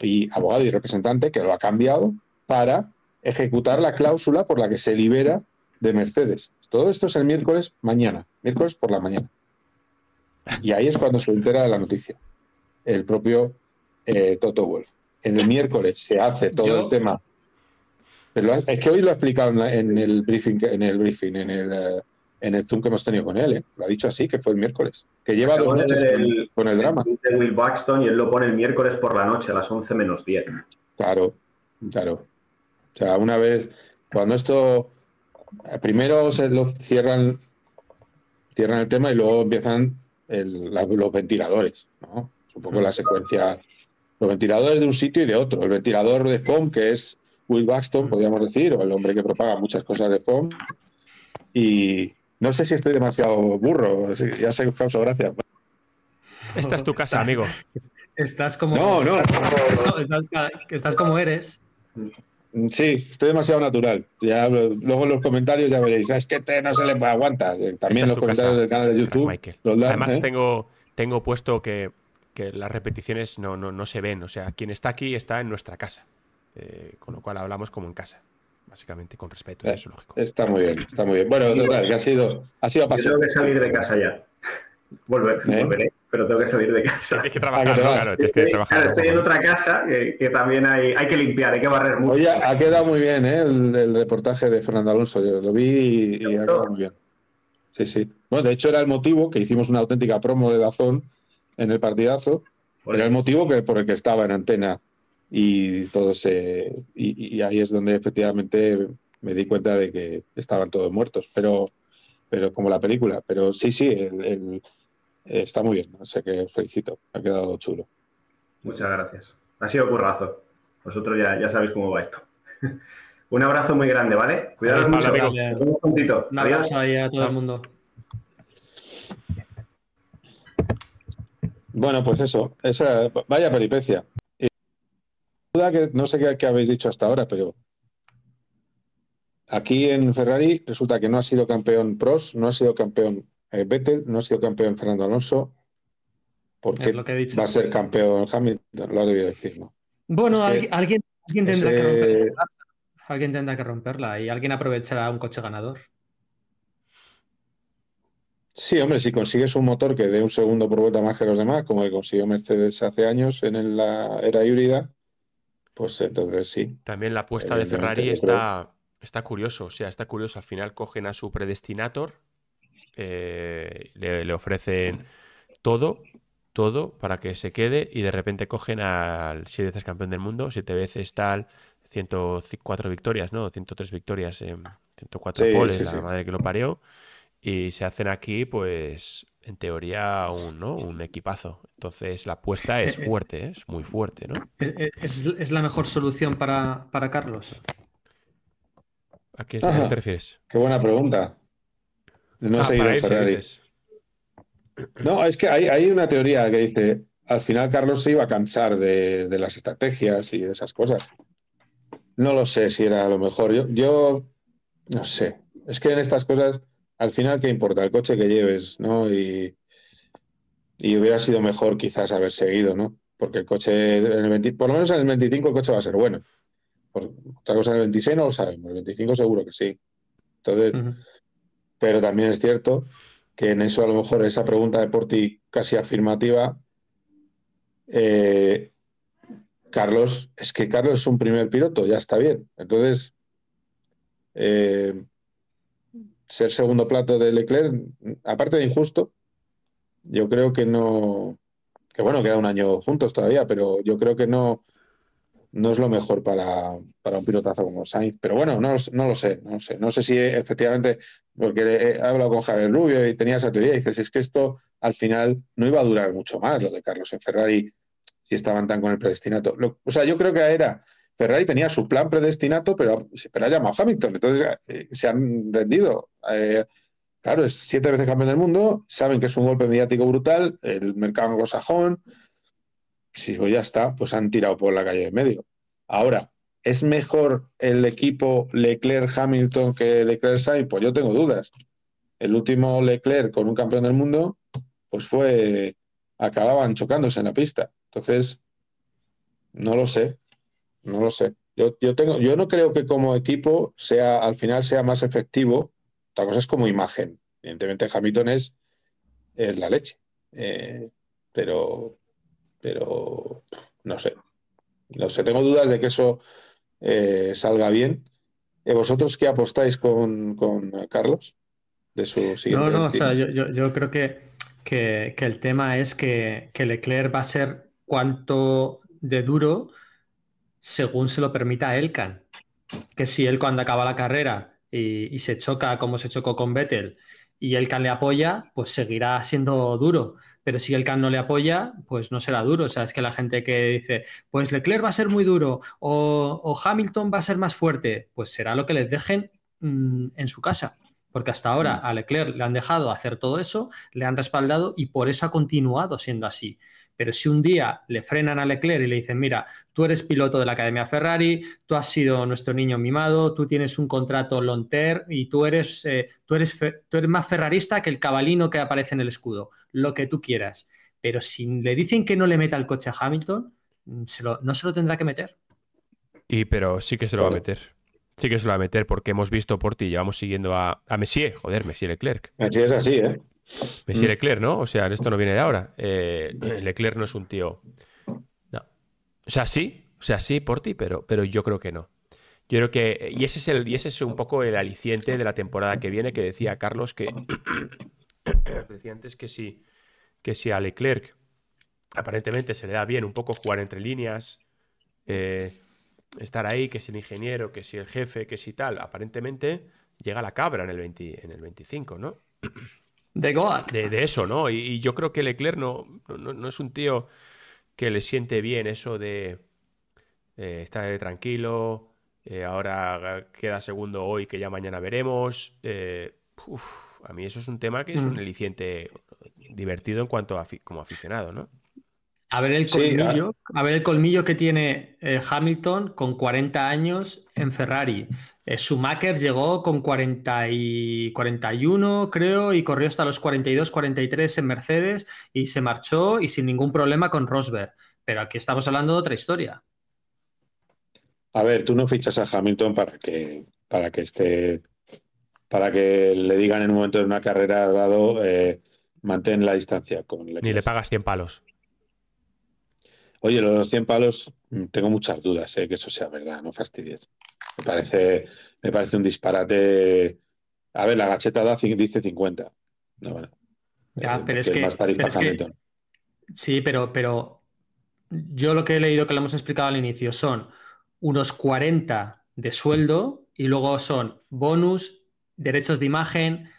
y abogado y representante, que lo ha cambiado, para ejecutar la cláusula por la que se libera de Mercedes. Todo esto es el miércoles mañana, miércoles por la mañana. Y ahí es cuando se entera de la noticia. El propio eh, Toto Wolf. En el miércoles se hace todo el tema es que hoy lo ha explicado en el briefing, en el briefing, en el, eh, en el Zoom que hemos tenido con él. ¿eh? Lo ha dicho así, que fue el miércoles. Que lleva dos noches con, el drama. De Will Baxton y él lo pone el miércoles por la noche a las 11 menos 10. Claro, claro. O sea, una vez, cuando esto, primero se lo cierran, cierran el tema y luego empiezan los ventiladores, ¿no? Es un poco la secuencia. Los ventiladores de un sitio y de otro. El ventilador de foam, que es Will Baxton, podríamos decir, o el hombre que propaga muchas cosas de FOM. Y no sé si estoy demasiado burro, ya sé que causa gracia. Esta es tu casa, amigo. Estás como. No, no. Estás, como eres. Sí, estoy demasiado natural. Ya, luego en los comentarios ya veréis. Es que te no se le aguanta. También los comentarios del canal de YouTube. Además, ¿eh? tengo, tengo puesto que, las repeticiones no, no, no se ven. O sea, quien está aquí está en nuestra casa. Eh, con lo cual hablamos como en casa, básicamente, con respeto, eso lógico. Está muy bien, está muy bien. Bueno, total, que ha sido, ha sido Yo tengo que salir de casa ya. Volver, ¿Eh? Volveré, pero tengo que salir de casa. Hay que trabajar, claro, tienes que trabajar. Claro, estoy en otra casa que, también hay, hay, que limpiar, hay que barrer mucho. Oye, ha quedado muy bien ¿eh? el, reportaje de Fernando Alonso, yo lo vi y, ha quedado muy bien. Sí, sí. Bueno, de hecho era el motivo que hicimos una auténtica promo de Dazón en el partidazo. Era el motivo que, por el que estaba en antena y todo y, ahí es donde efectivamente me di cuenta de que estaban todos muertos. Pero, pero como la película. Pero sí, sí, el, está muy bien. O sea que felicito, ha quedado chulo. Muchas gracias. Ha sido currazo. Vosotros ya, ya sabéis cómo va esto. Un abrazo muy grande, ¿vale? Cuidado mucho. Un abrazo ahí a todo el mundo. Bueno, pues eso, esa vaya peripecia. Duda que no sé qué, habéis dicho hasta ahora, pero aquí en Ferrari resulta que no ha sido campeón Prost, no ha sido campeón eh, Vettel, no ha sido campeón Fernando Alonso. Porque va a ser campeón Hamilton, lo ha debido decir, ¿no? Bueno, alguien, tendrá que romperla. Alguien tendrá que romperla y alguien aprovechará un coche ganador. Sí, hombre, si consigues un motor que dé un segundo por vuelta más que los demás, como el consiguió Mercedes hace años en la era híbrida, pues entonces sí. También la apuesta de Ferrari está, está curioso, o sea, está curioso. Al final cogen a su predestinator, eh, le, ofrecen todo, todo para que se quede y de repente cogen al siete veces campeón del mundo, siete veces tal, 104 victorias, ¿no? 103 victorias, en 104 poles, la madre que lo parió. Y se hacen aquí, pues, en teoría, un, ¿no? un equipazo. Entonces, la apuesta es eh, eh, fuerte, ¿eh? es muy fuerte, ¿no? ¿Es, la mejor solución para, Carlos? ¿A qué, te refieres? Qué buena pregunta. No ah, No, es que hay, hay, una teoría que dice, al final Carlos se iba a cansar de, de, las estrategias y de esas cosas. No lo sé si era lo mejor. Yo, yo no sé. Es que en estas cosas al final, ¿qué importa? El coche que lleves, ¿no? Y, hubiera sido mejor quizás haber seguido, ¿no? Porque el coche, en el por lo menos en el 25 el coche va a ser bueno. Por, otra cosa en el 26 no lo sabemos, el 25 seguro que sí. Entonces, pero también es cierto que en eso a lo mejor esa pregunta de Porti casi afirmativa, eh, Carlos, es que Carlos es un primer piloto, ya está bien. Entonces, eh, ser segundo plato de Leclerc, aparte de injusto, yo creo que no, que bueno, queda un año juntos todavía, pero yo creo que no, no es lo mejor para, un pilotazo como Sainz. Pero bueno, no, no, lo sé, no sé. No sé si efectivamente, porque he hablado con Javier Rubio y tenía esa teoría, y dices, es que esto al final no iba a durar mucho más, lo de Carlos en Ferrari, si estaban tan con el predestinato. o sea, yo creo que era Ferrari tenía su plan predestinato, pero, pero ha llamado Hamilton. Entonces eh, se han rendido. Eh, claro, es siete veces campeón del mundo, saben que es un golpe mediático brutal, el mercado anglosajón. Si pues ya está, pues han tirado por la calle de medio. Ahora, ¿es mejor el equipo Leclerc-Hamilton que Leclerc-Sainz? Pues yo tengo dudas. El último Leclerc con un campeón del mundo, pues fue. acababan chocándose en la pista. Entonces, no lo sé. No lo sé. Yo, tengo, yo no creo que como equipo sea, al final sea más efectivo. Otra cosa es como imagen. Evidentemente, Hamilton es, la leche. Eh, pero, pero no sé. No sé, tengo dudas de que eso eh, salga bien. Eh, ¿Vosotros qué apostáis con, Carlos? De su siguiente no, no, o sea, yo, creo que, que, el tema es que, que Leclerc va a ser cuanto de duro según se lo permita Elkan. Que si él cuando acaba la carrera y, se choca como se chocó con Vettel y Elkan le apoya, pues seguirá siendo duro. Pero si Elkan no le apoya, pues no será duro. O sea, es que la gente que dice, pues Leclerc va a ser muy duro o, Hamilton va a ser más fuerte, pues será lo que les dejen mm, en su casa. Porque hasta ahora mm. a Leclerc le han dejado hacer todo eso, le han respaldado y por eso ha continuado siendo así. Pero si un día le frenan a Leclerc y le dicen, mira, tú eres piloto de la Academia Ferrari, tú has sido nuestro niño mimado, tú tienes un contrato long term y tú eres, eh, tú eres, tú eres más ferrarista que el cabalino que aparece en el escudo, lo que tú quieras. Pero si le dicen que no le meta el coche a Hamilton, mm, no se lo tendrá que meter. Y pero sí que se lo va a meter. Sí que se lo va a meter porque hemos visto por ti, llevamos siguiendo a, a Messier, joder, Messier Leclerc. Así es así, ¿eh? Messi mm. Leclerc, ¿no? O sea, esto no viene de ahora. Eh, Leclerc no es un tío. No. O sea, sí, o sea, sí por ti, pero, pero yo creo que no. Yo creo que. Y ese es el, y ese es un poco el aliciente de la temporada que viene, que decía Carlos que. decía antes que sí. Que si a Leclerc aparentemente se le da bien un poco jugar entre líneas. Eh, estar ahí, que si el ingeniero, que si el jefe, que si tal. Aparentemente llega la cabra en el, en el 25, ¿no? De Goat. De, eso, ¿no? Y, yo creo que Leclerc no, no, es un tío que le siente bien eso de eh, estar tranquilo, eh, ahora queda segundo hoy que ya mañana veremos. Eh, a mí eso es un tema que es un mm. eliciente divertido en cuanto a como aficionado, ¿no? A ver el colmillo, a ver el colmillo que tiene eh, Hamilton con 40 años en Ferrari. Eh, Schumacher llegó con 40 y 41, creo, y corrió hasta los 42, 43 en Mercedes y se marchó y sin ningún problema con Rosberg. Pero aquí estamos hablando de otra historia. A ver, tú no fichas a Hamilton para que, para que esté, para que le digan en un momento de una carrera dado, eh, mantén la distancia con Ni le pagas 100 palos. Oye, los 100 palos, mm, tengo muchas dudas, ¿eh? que eso sea verdad, no fastidies. Me parece, me parece un disparate. A ver, la gacheta da, dice 50. No, bueno. Ya, pero es, que, Sí, pero, pero yo lo que he leído que le hemos explicado al inicio son unos 40 de sueldo y luego son bonus, derechos de imagen,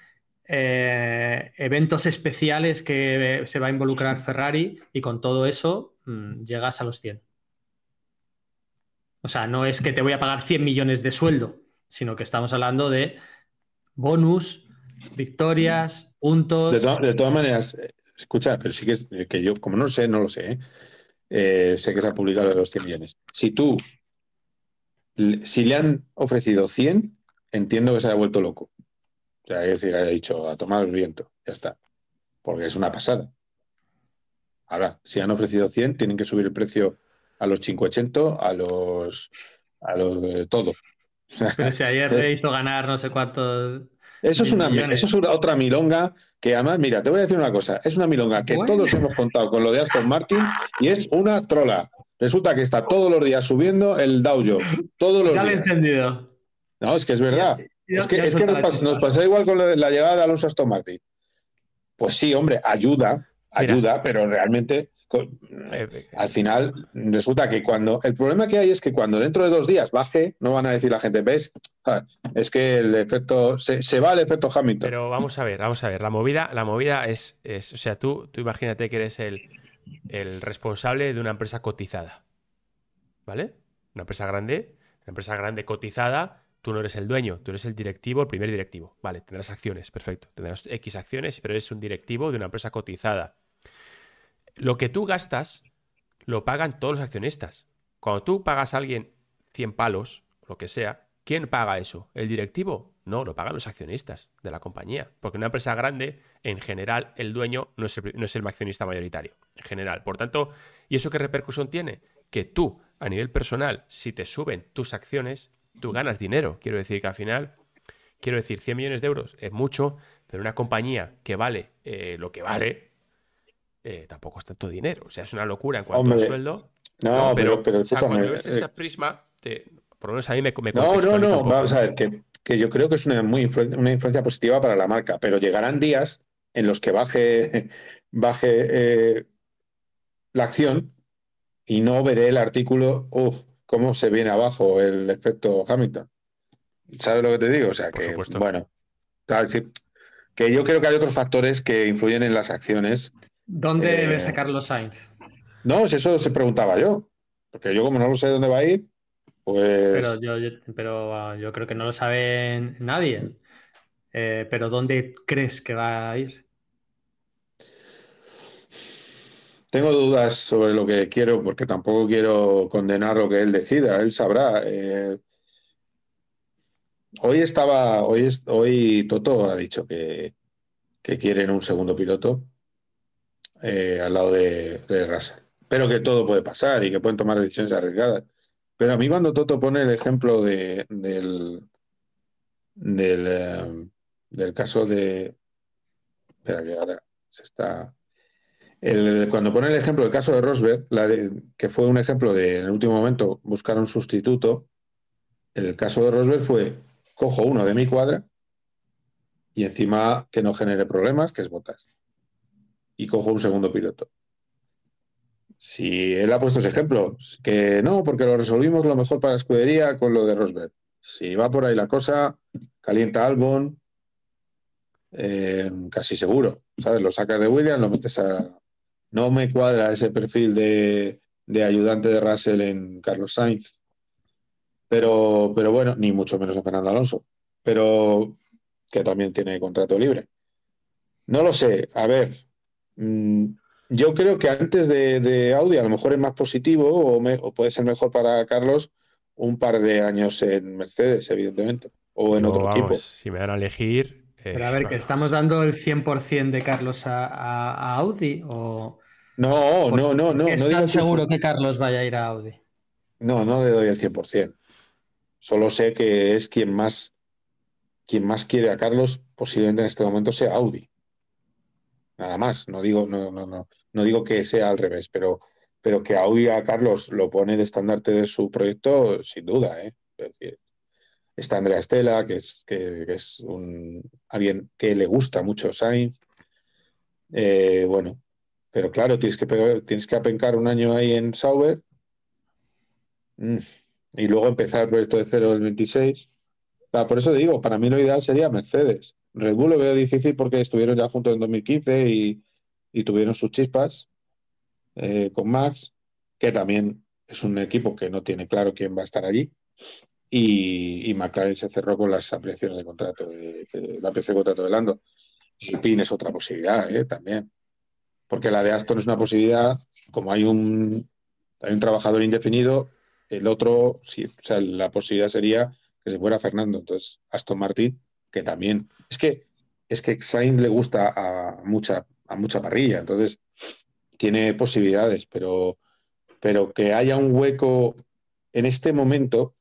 eh, eventos especiales que se va a involucrar Ferrari y con todo eso Mm, llegas a los 100. O sea, no es que te voy a pagar 100 millones de sueldo, sino que estamos hablando de bonus, victorias, puntos. De, todas maneras, eh, escucha, pero sí que, es, que yo, como no lo sé, no lo sé. ¿eh? Eh, sé que se ha publicado los 100 millones. Si tú, si le han ofrecido 100, entiendo que se haya vuelto loco. O sea, es decir, haya dicho a tomar el viento, ya está. Porque es una pasada. Ahora, si han ofrecido 100, tienen que subir el precio a los 580, a los. a los. Eh, todo. Pero si ayer le hizo ganar no sé cuántos. Eso es, una, eso es otra milonga que además, mira, te voy a decir una cosa, es una milonga que todos hemos contado con lo de Aston Martin y es una trola. Resulta que está todos los días subiendo el Dow Jones, todos los ya días. he encendido. No, es que es verdad. es que, es que nos, nos, pasa igual con la llegada de Alonso Aston Martin. Pues sí, hombre, ayuda, ayuda, pero realmente eh, eh, al final resulta que cuando el problema que hay es que cuando dentro de dos días baje, no van a decir la gente, ves, ah, es que el efecto se, va el efecto Hamilton. Pero vamos a ver, vamos a ver, la movida, la movida es, es o sea, tú, tú imagínate que eres el, el responsable de una empresa cotizada, ¿vale? Una empresa grande, una empresa grande cotizada, tú no eres el dueño, tú eres el directivo, el primer directivo. Vale, tendrás acciones, perfecto. Tendrás X acciones, pero eres un directivo de una empresa cotizada. Lo que tú gastas lo pagan todos los accionistas. Cuando tú pagas a alguien 100 palos, lo que sea, ¿quién paga eso? ¿El directivo? No, lo pagan los accionistas de la compañía. Porque una empresa grande, en general, el dueño no es el, no es el accionista mayoritario. En general. Por tanto, ¿y eso qué repercusión tiene? Que tú, a nivel personal, si te suben tus acciones, tú ganas dinero. Quiero decir que al final, quiero decir, 100 millones de euros es mucho, pero una compañía que vale eh, lo que vale, eh, tampoco es tanto dinero. O sea, es una locura en cuanto al sueldo. No, pero, pero, cuando ves ese prisma, por lo menos a mí me, me No, no, no, vamos a ver, que, yo creo que es una, muy una influencia positiva para la marca, pero llegarán días en los que baje, baje eh, la acción y no veré el artículo, uff, cómo se viene abajo el efecto Hamilton. ¿Sabes lo que te digo? O sea, que, bueno, que yo creo que hay otros factores que influyen en las acciones. ¿Dónde eh, ves a Carlos Sainz? No, eso se preguntaba yo. Porque yo, como no lo sé dónde va a ir, pues. Pero yo, pero, ah, yo creo que no lo sabe nadie. Eh, pero ¿dónde crees que va a ir? Tengo dudas sobre lo que quiero, porque tampoco quiero condenar lo que él decida, él sabrá. Eh, hoy estaba, hoy, Toto ha dicho que, que quieren un segundo piloto eh, al lado de, de Russell. Pero que todo puede pasar y que pueden tomar decisiones arriesgadas. Pero a mí cuando Toto pone el ejemplo de, del, del, eh, del caso de... Espera que ahora se está cuando pone el ejemplo del caso de Rosberg, que fue un ejemplo de en el último momento buscar un sustituto, el caso de Rosberg fue cojo uno de mi cuadra y encima que no genere problemas, que es botas. Y cojo un segundo piloto. Si él ha puesto ese ejemplo, que no, porque lo resolvimos lo mejor para la escudería con lo de Rosberg. si va por ahí la cosa, calienta Albon, eh, casi seguro, ¿sabes? Lo sacas de Williams, lo metes a... No me cuadra ese perfil de, ayudante de Russell en Carlos Sainz, pero, pero bueno, ni mucho menos a Fernando Alonso, pero que también tiene contrato libre. No lo sé, a ver, mm, yo creo que antes de, Audi a lo mejor es más positivo o, puede ser mejor para Carlos un par de años en Mercedes, evidentemente, o en otro equipo. Si me van a elegir, pero a ver, que estamos dando el 100% de Carlos a, Audi o... No, no, no, no. ¿Estás seguro que Carlos vaya a ir a Audi? No, no le doy el 100%. Solo sé que es quien más, quien más quiere a Carlos, posiblemente en este momento sea Audi. Nada más. No digo, no, no, no, no digo que sea al revés, pero, pero que Audi a Carlos lo pone de estandarte de su proyecto, sin duda, ¿eh? Es decir, Está Andrea Estela, que es, que, es alguien que le gusta mucho Sainz. Eh, bueno, pero claro, tienes que, tienes que apencar un año ahí en Sauber mm, y luego empezar el proyecto de cero del 26. por eso digo, para mí lo ideal sería Mercedes. Red Bull lo veo difícil porque estuvieron ya juntos en 2015 y, tuvieron sus chispas eh, con Max, que también es un equipo que no tiene claro quién va a estar allí y, McLaren se cerró con las ampliaciones de contrato, de, la PC contrato de Lando. El PIN es otra posibilidad ¿eh? también, porque la de Aston es una posibilidad, como hay un, hay un trabajador indefinido, el otro, sí, o sea, la posibilidad sería que se fuera Fernando, entonces Aston Martin, que también, es que es que Sainz le gusta a mucha, a mucha parrilla, entonces tiene posibilidades, pero, pero que haya un hueco en este momento,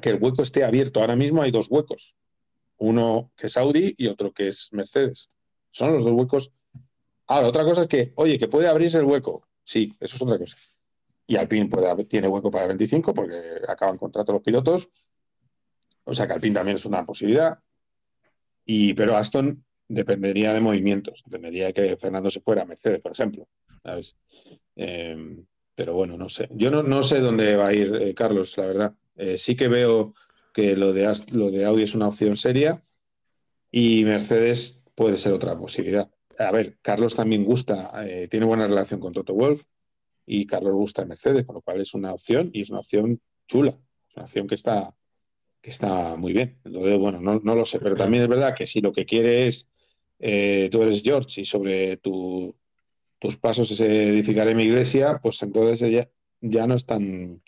que el hueco esté abierto. Ahora mismo hay dos huecos, uno que es Audi y otro que es Mercedes. Son los dos huecos. Ahora, otra cosa es que, oye, que puede abrirse el hueco. Sí, eso es otra cosa. Y Alpine tiene hueco para el 25 porque acaban contrato los pilotos. O sea que Alpine también es una posibilidad. Y, pero Aston dependería de movimientos. Dependería de que Fernando se fuera a Mercedes, por ejemplo. Eh, pero bueno, no sé. Yo no, no sé dónde va a ir eh, Carlos, la verdad. Eh, sí que veo que lo de, lo de Audi es una opción seria y Mercedes puede ser otra posibilidad. A ver, Carlos también gusta, eh, tiene buena relación con Toto Wolf y Carlos gusta de Mercedes, con lo cual es una opción y es una opción chula, es una opción que está, que está muy bien. Entonces, bueno, no, lo sé, pero también es verdad que si lo que quiere es, eh, tú eres George y sobre tus pasos se edificaré mi iglesia, pues entonces ya, ya no es tan,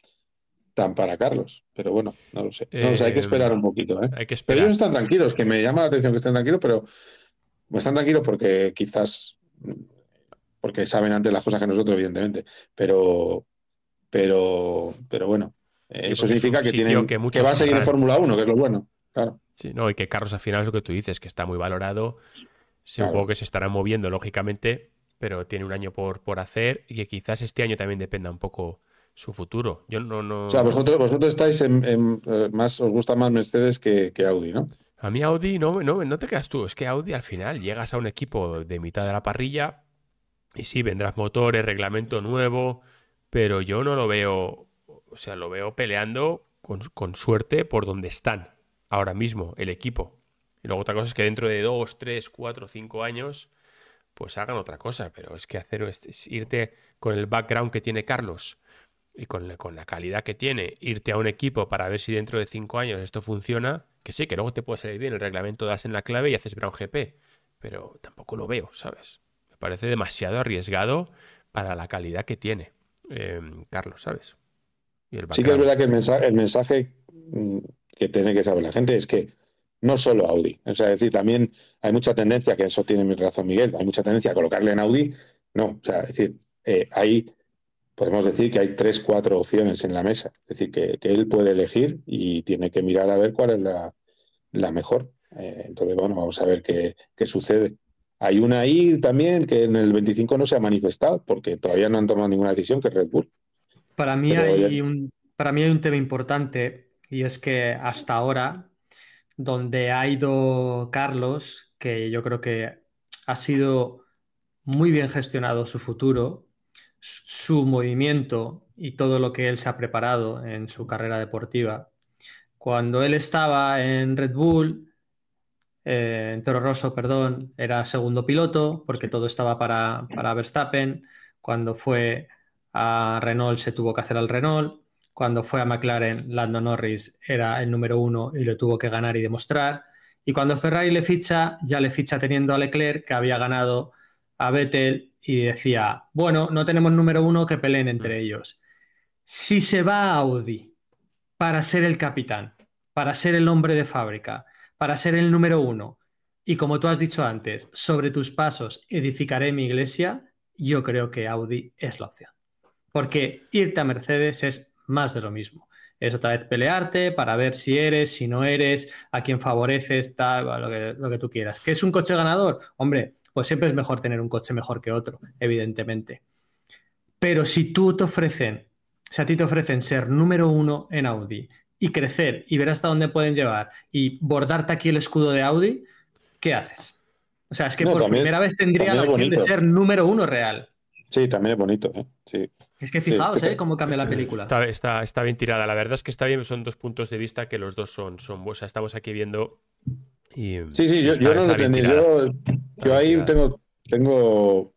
tan para Carlos. Pero bueno, no lo sé. hay que esperar un poquito. ¿eh? Hay que esperar. Pero ellos están tranquilos, que me llama la atención que estén tranquilos, pero están tranquilos porque quizás porque saben antes las cosas que nosotros, evidentemente. Pero, pero, pero bueno, eso significa que, tienen, que, va a seguir en Fórmula 1, que es lo bueno. Claro. Sí, no, y que Carlos al final es lo que tú dices, que está muy valorado. Supongo que se estará moviendo, lógicamente, pero tiene un año por, por hacer y que quizás este año también dependa un poco su futuro. Yo no, no... O sea, vosotros, vosotros estáis en, eh, más, os gusta más Mercedes que, Audi, ¿no? A mí Audi no, no, no te quedas tú. Es que Audi al final llegas a un equipo de mitad de la parrilla y sí, vendrás motores, reglamento nuevo, pero yo no lo veo, o sea, lo veo peleando con, con suerte por donde están ahora mismo el equipo. Y luego otra cosa es que dentro de dos, tres, cuatro, cinco años, pues hagan otra cosa. Pero es que hacer es irte con el background que tiene Carlos y con la, con la calidad que tiene, irte a un equipo para ver si dentro de cinco años esto funciona, que sí, que luego te puede salir bien, el reglamento das en la clave y haces Brown GP, pero tampoco lo veo, ¿sabes? Me parece demasiado arriesgado para la calidad que tiene em, Carlos, ¿sabes? sí que es verdad que el mensaje, el mensaje mm, que tiene que saber la gente es que no solo Audi, o sea, es decir, también hay mucha tendencia, que eso tiene mi razón Miguel, hay mucha tendencia a colocarle en Audi, no, o sea, es decir, eh, hay podemos decir que hay tres, cuatro opciones en la mesa. Es decir, que, él puede elegir y tiene que mirar a ver cuál es la, mejor. Eh, entonces, bueno, vamos a ver qué, sucede. Hay una ahí también que en el 25 no se ha manifestado porque todavía no han tomado ninguna decisión, que es Red Bull. Para mí, hay un, para mí hay un tema importante y es que hasta ahora, donde ha ido Carlos, que yo creo que ha sido muy bien gestionado su futuro, su movimiento y todo lo que él se ha preparado en su carrera deportiva, cuando él estaba en Red Bull, eh, en Toro Rosso, perdón, era segundo piloto porque todo estaba para, para Verstappen. Cuando fue a Renault se tuvo que hacer al Renault. Cuando fue a McLaren, Lando Norris era el número uno y lo tuvo que ganar y demostrar. Y cuando Ferrari le ficha, ya le ficha teniendo a Leclerc, que había ganado a Vettel, y decía, bueno, no tenemos número uno que peleen entre ellos. Si se va a Audi para ser el capitán, para ser el hombre de fábrica, para ser el número uno, y como tú has dicho antes, sobre tus pasos edificaré mi iglesia, yo creo que Audi es la opción. Porque irte a Mercedes es más de lo mismo. Es otra vez pelearte para ver si eres, si no eres, a quién favoreces, tal, lo que, lo que tú quieras. ¿Qué es un coche ganador? Hombre, pues siempre es mejor tener un coche mejor que otro, evidentemente. Pero si tú te ofrecen, si a ti te ofrecen ser número uno en Audi y crecer y ver hasta dónde pueden llevar y bordarte aquí el escudo de Audi, ¿qué haces? O sea, es que por primera vez tendría la opción de ser número uno real. Sí, también es bonito, ¿eh? Sí. Es que fijaos, ¿eh? Cómo cambia la película. Está, está, bien tirada. La verdad es que está bien, son dos puntos de vista que los dos son, son o sea, estamos aquí viendo. Y, sí, sí, yo, no lo entendí. Yo, yo ahí tengo, tengo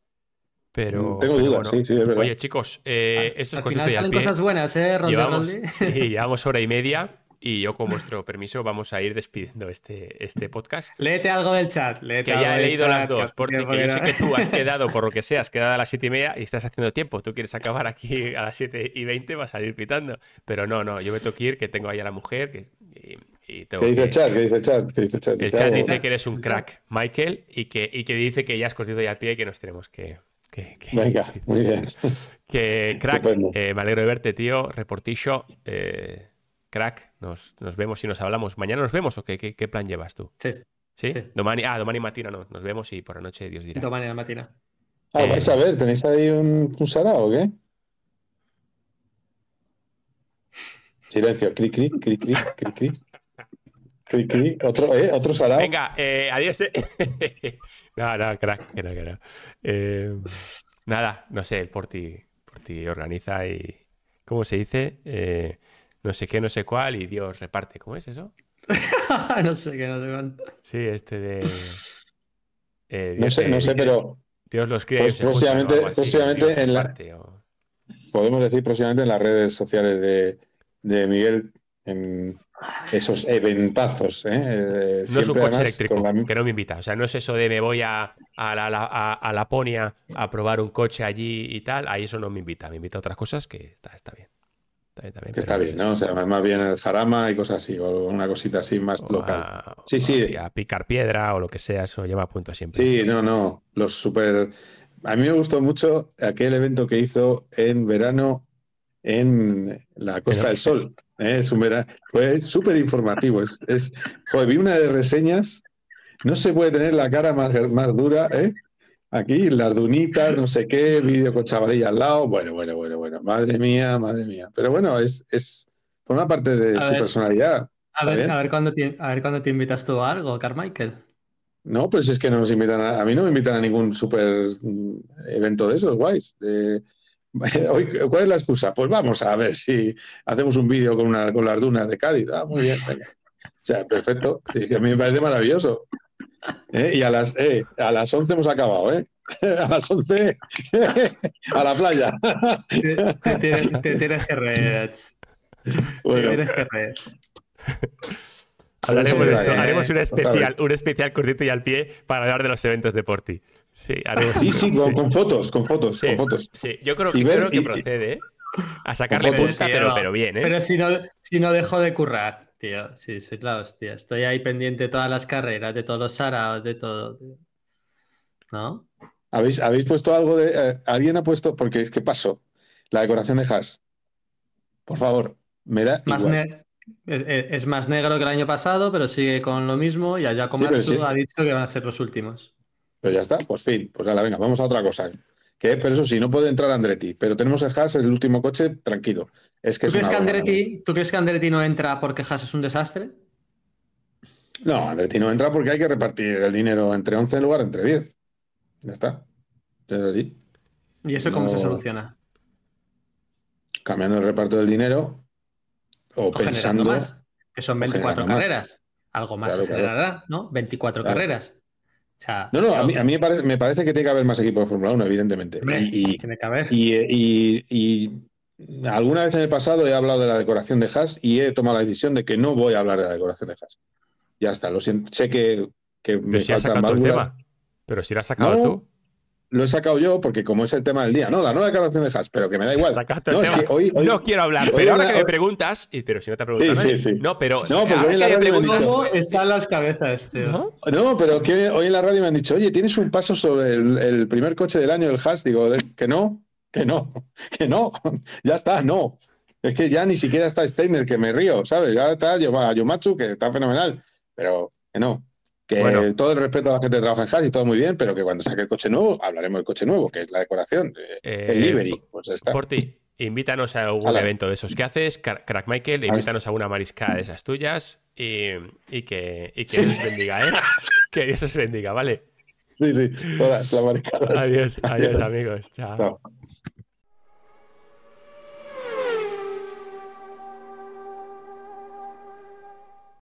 pero, Tengo dudas, sí, sí, es verdad. Oye, chicos, eh, esto es Al final salen cosas buenas, ¿eh, llevamos, sí, llevamos hora y media y yo, con vuestro permiso, vamos a ir despidiendo este, este podcast. Léete algo del chat. Léete que ya he leído las dos, porque, yo sé que tú has quedado, por lo que sea, has quedado a las 7 y media y estás haciendo tiempo. Tú quieres acabar aquí a las 7 y 20, vas a ir pitando. Pero no, no, yo me tengo que ir, que tengo ahí a la mujer. Que, y, ¿Qué dice el chat? ¿Qué dice el chat? ¿Qué dice el chat? El chat dice que eres un crack, Michael, y que, y que dice que ya has cortado ya el pie y que nos tenemos que, que, Venga, muy bien. Que crack, eh, me alegro de verte, tío. Reportillo. Eh, crack, nos, nos, vemos y nos hablamos. ¿Mañana nos vemos o qué, qué, plan llevas tú? Sí. ¿Sí? Domani, ah, domani matina no. Nos vemos y por la noche Dios dirá. Domani matina. Ah, vais a ver, ¿tenéis ahí un, un sarao o qué? Silencio, clic, clic, clic, clic, clic, clic. Otro, ¿eh? Otro sarao. Venga, eh, adiós. Eh. no, no, crack, que no, que no. Eh, nada, no sé, el Porti, Porti organiza y. ¿Cómo se dice? Eh, no sé qué, no sé cuál, y Dios reparte. ¿Cómo es eso? no sé qué, no sé cuánto. Sí, este de. Eh, no sé, no sé, pero. Dios los cría. Pues próximamente, próximamente en la. Podemos decir próximamente en las redes sociales de, de Miguel, en esos eventazos. ¿eh? no es un coche eléctrico, que no me invita. O sea, no es eso de me voy a, a, la, a, a Laponia a probar un coche allí y tal. Ahí eso no me invita. Me invita a otras cosas que está, está bien que está bien, ¿no? O sea, más bien el jarama y cosas así, o una cosita así más local. sí, sí. A picar piedra o lo que sea, eso lleva a punto siempre. Sí, no, no. Los super. A mí me gustó mucho aquel evento que hizo en verano en la Costa del Sol. ¿eh? Es un. Fue súper informativo. Es, es... Joder, vi una de reseñas. No se puede tener la cara más, más dura, ¿eh? Aquí, las dunitas, no sé qué, vídeo con chavalilla al lado. Bueno, bueno, bueno, bueno. Madre mía, madre mía. Pero bueno, es, es una parte de su personalidad. A ver, a ver, cuándo te, a ver cuándo te invitas tú a algo, Carmichael. No, pues es que no nos invitan a, a mí no me invitan a ningún super mm, evento de esos, guays. ¿Cuál es la excusa? Pues vamos a ver si hacemos un vídeo con, una, con las dunas de Cádiz. Ah, muy bien. O sea, perfecto. Sí, a mí me parece maravilloso. ¿Eh? Y a las, eh, a las 11 hemos acabado, ¿eh? A las 11 a la playa. Te, tienes que reír. Bueno. tienes que reír. Hablaremos de esto. Haremos un especial, un especial cortito y al pie para hablar de los eventos de Porti. Sí, sí, sí, con, fotos, con fotos, con fotos. Sí, yo creo, que, creo que procede, ¿eh? A sacarle punta, pero, pero bien, ¿eh? Pero si no, si no dejo de currar tío. Sí, soy la hostia. Estoy ahí pendiente de todas las carreras, de todos los saraos, de todo. ¿No? ¿Habéis, ¿Habéis puesto algo de. Eh, ¿Alguien ha puesto.? Porque es que pasó. La decoración de Haas. Por favor, me da. Más es, más negro que el año pasado, pero sigue con lo mismo y allá como ha dicho que van a ser los últimos. Pues ya está, pues fin. Pues nada, venga, vamos a otra cosa. Que, pero eso sí, no puede entrar Andretti. Pero tenemos el Haas, es el último coche, tranquilo. Es que ¿Tú, crees que Andretti, ¿Tú crees que Andretti no entra porque Haas es un desastre? No, Andretti no entra porque hay que repartir el dinero entre 11 en lugar entre 10. Ya está. ¿Y eso cómo se soluciona? Cambiando el reparto del dinero o, pensando. Más. Que son 24 carreras. Algo más se generará, ¿no? 24 carreras. No, no, a mí, a mí me, parece que tiene que haber más equipos de Fórmula 1, evidentemente. y, tiene que haber. Y, alguna vez en el pasado he hablado de la decoración de Haas y he tomado la decisión de que no voy a hablar de la decoración de Haas. Ya está, lo sé que, que me si falta el tema. Pero si lo has sacado tú lo he sacado yo porque como es el tema del día, no, la nueva declaración de Haas, pero que me da igual. No, no quiero hablar, pero ahora que me preguntas, y, pero si no te preguntas, sí, sí, no, pero no, porque hoy en la radio me ¿Cómo están las cabezas, tío? ¿No? pero que hoy en la radio me han dicho, oye, tienes un paso sobre el, primer coche del año del Haas, digo, que no, que no, que no, ya está, no. Es que ya ni siquiera está Steiner, que me río, ¿sabes? Ya está Yomatsu, que está fenomenal, pero que no. Que todo el respeto a la gente que trabaja en Haas y todo muy bien, pero que cuando saque el coche nuevo, hablaremos del coche nuevo, que es la decoración, el eh, livery. Pues está. Por ti, invítanos a algún evento de esos que haces, Crack Michael, invítanos a una mariscada de esas tuyas y, que, y que Dios bendiga, ¿eh? que Dios os bendiga, ¿vale? Sí, sí, todas las mariscadas. Adiós, adiós, amigos. Chao.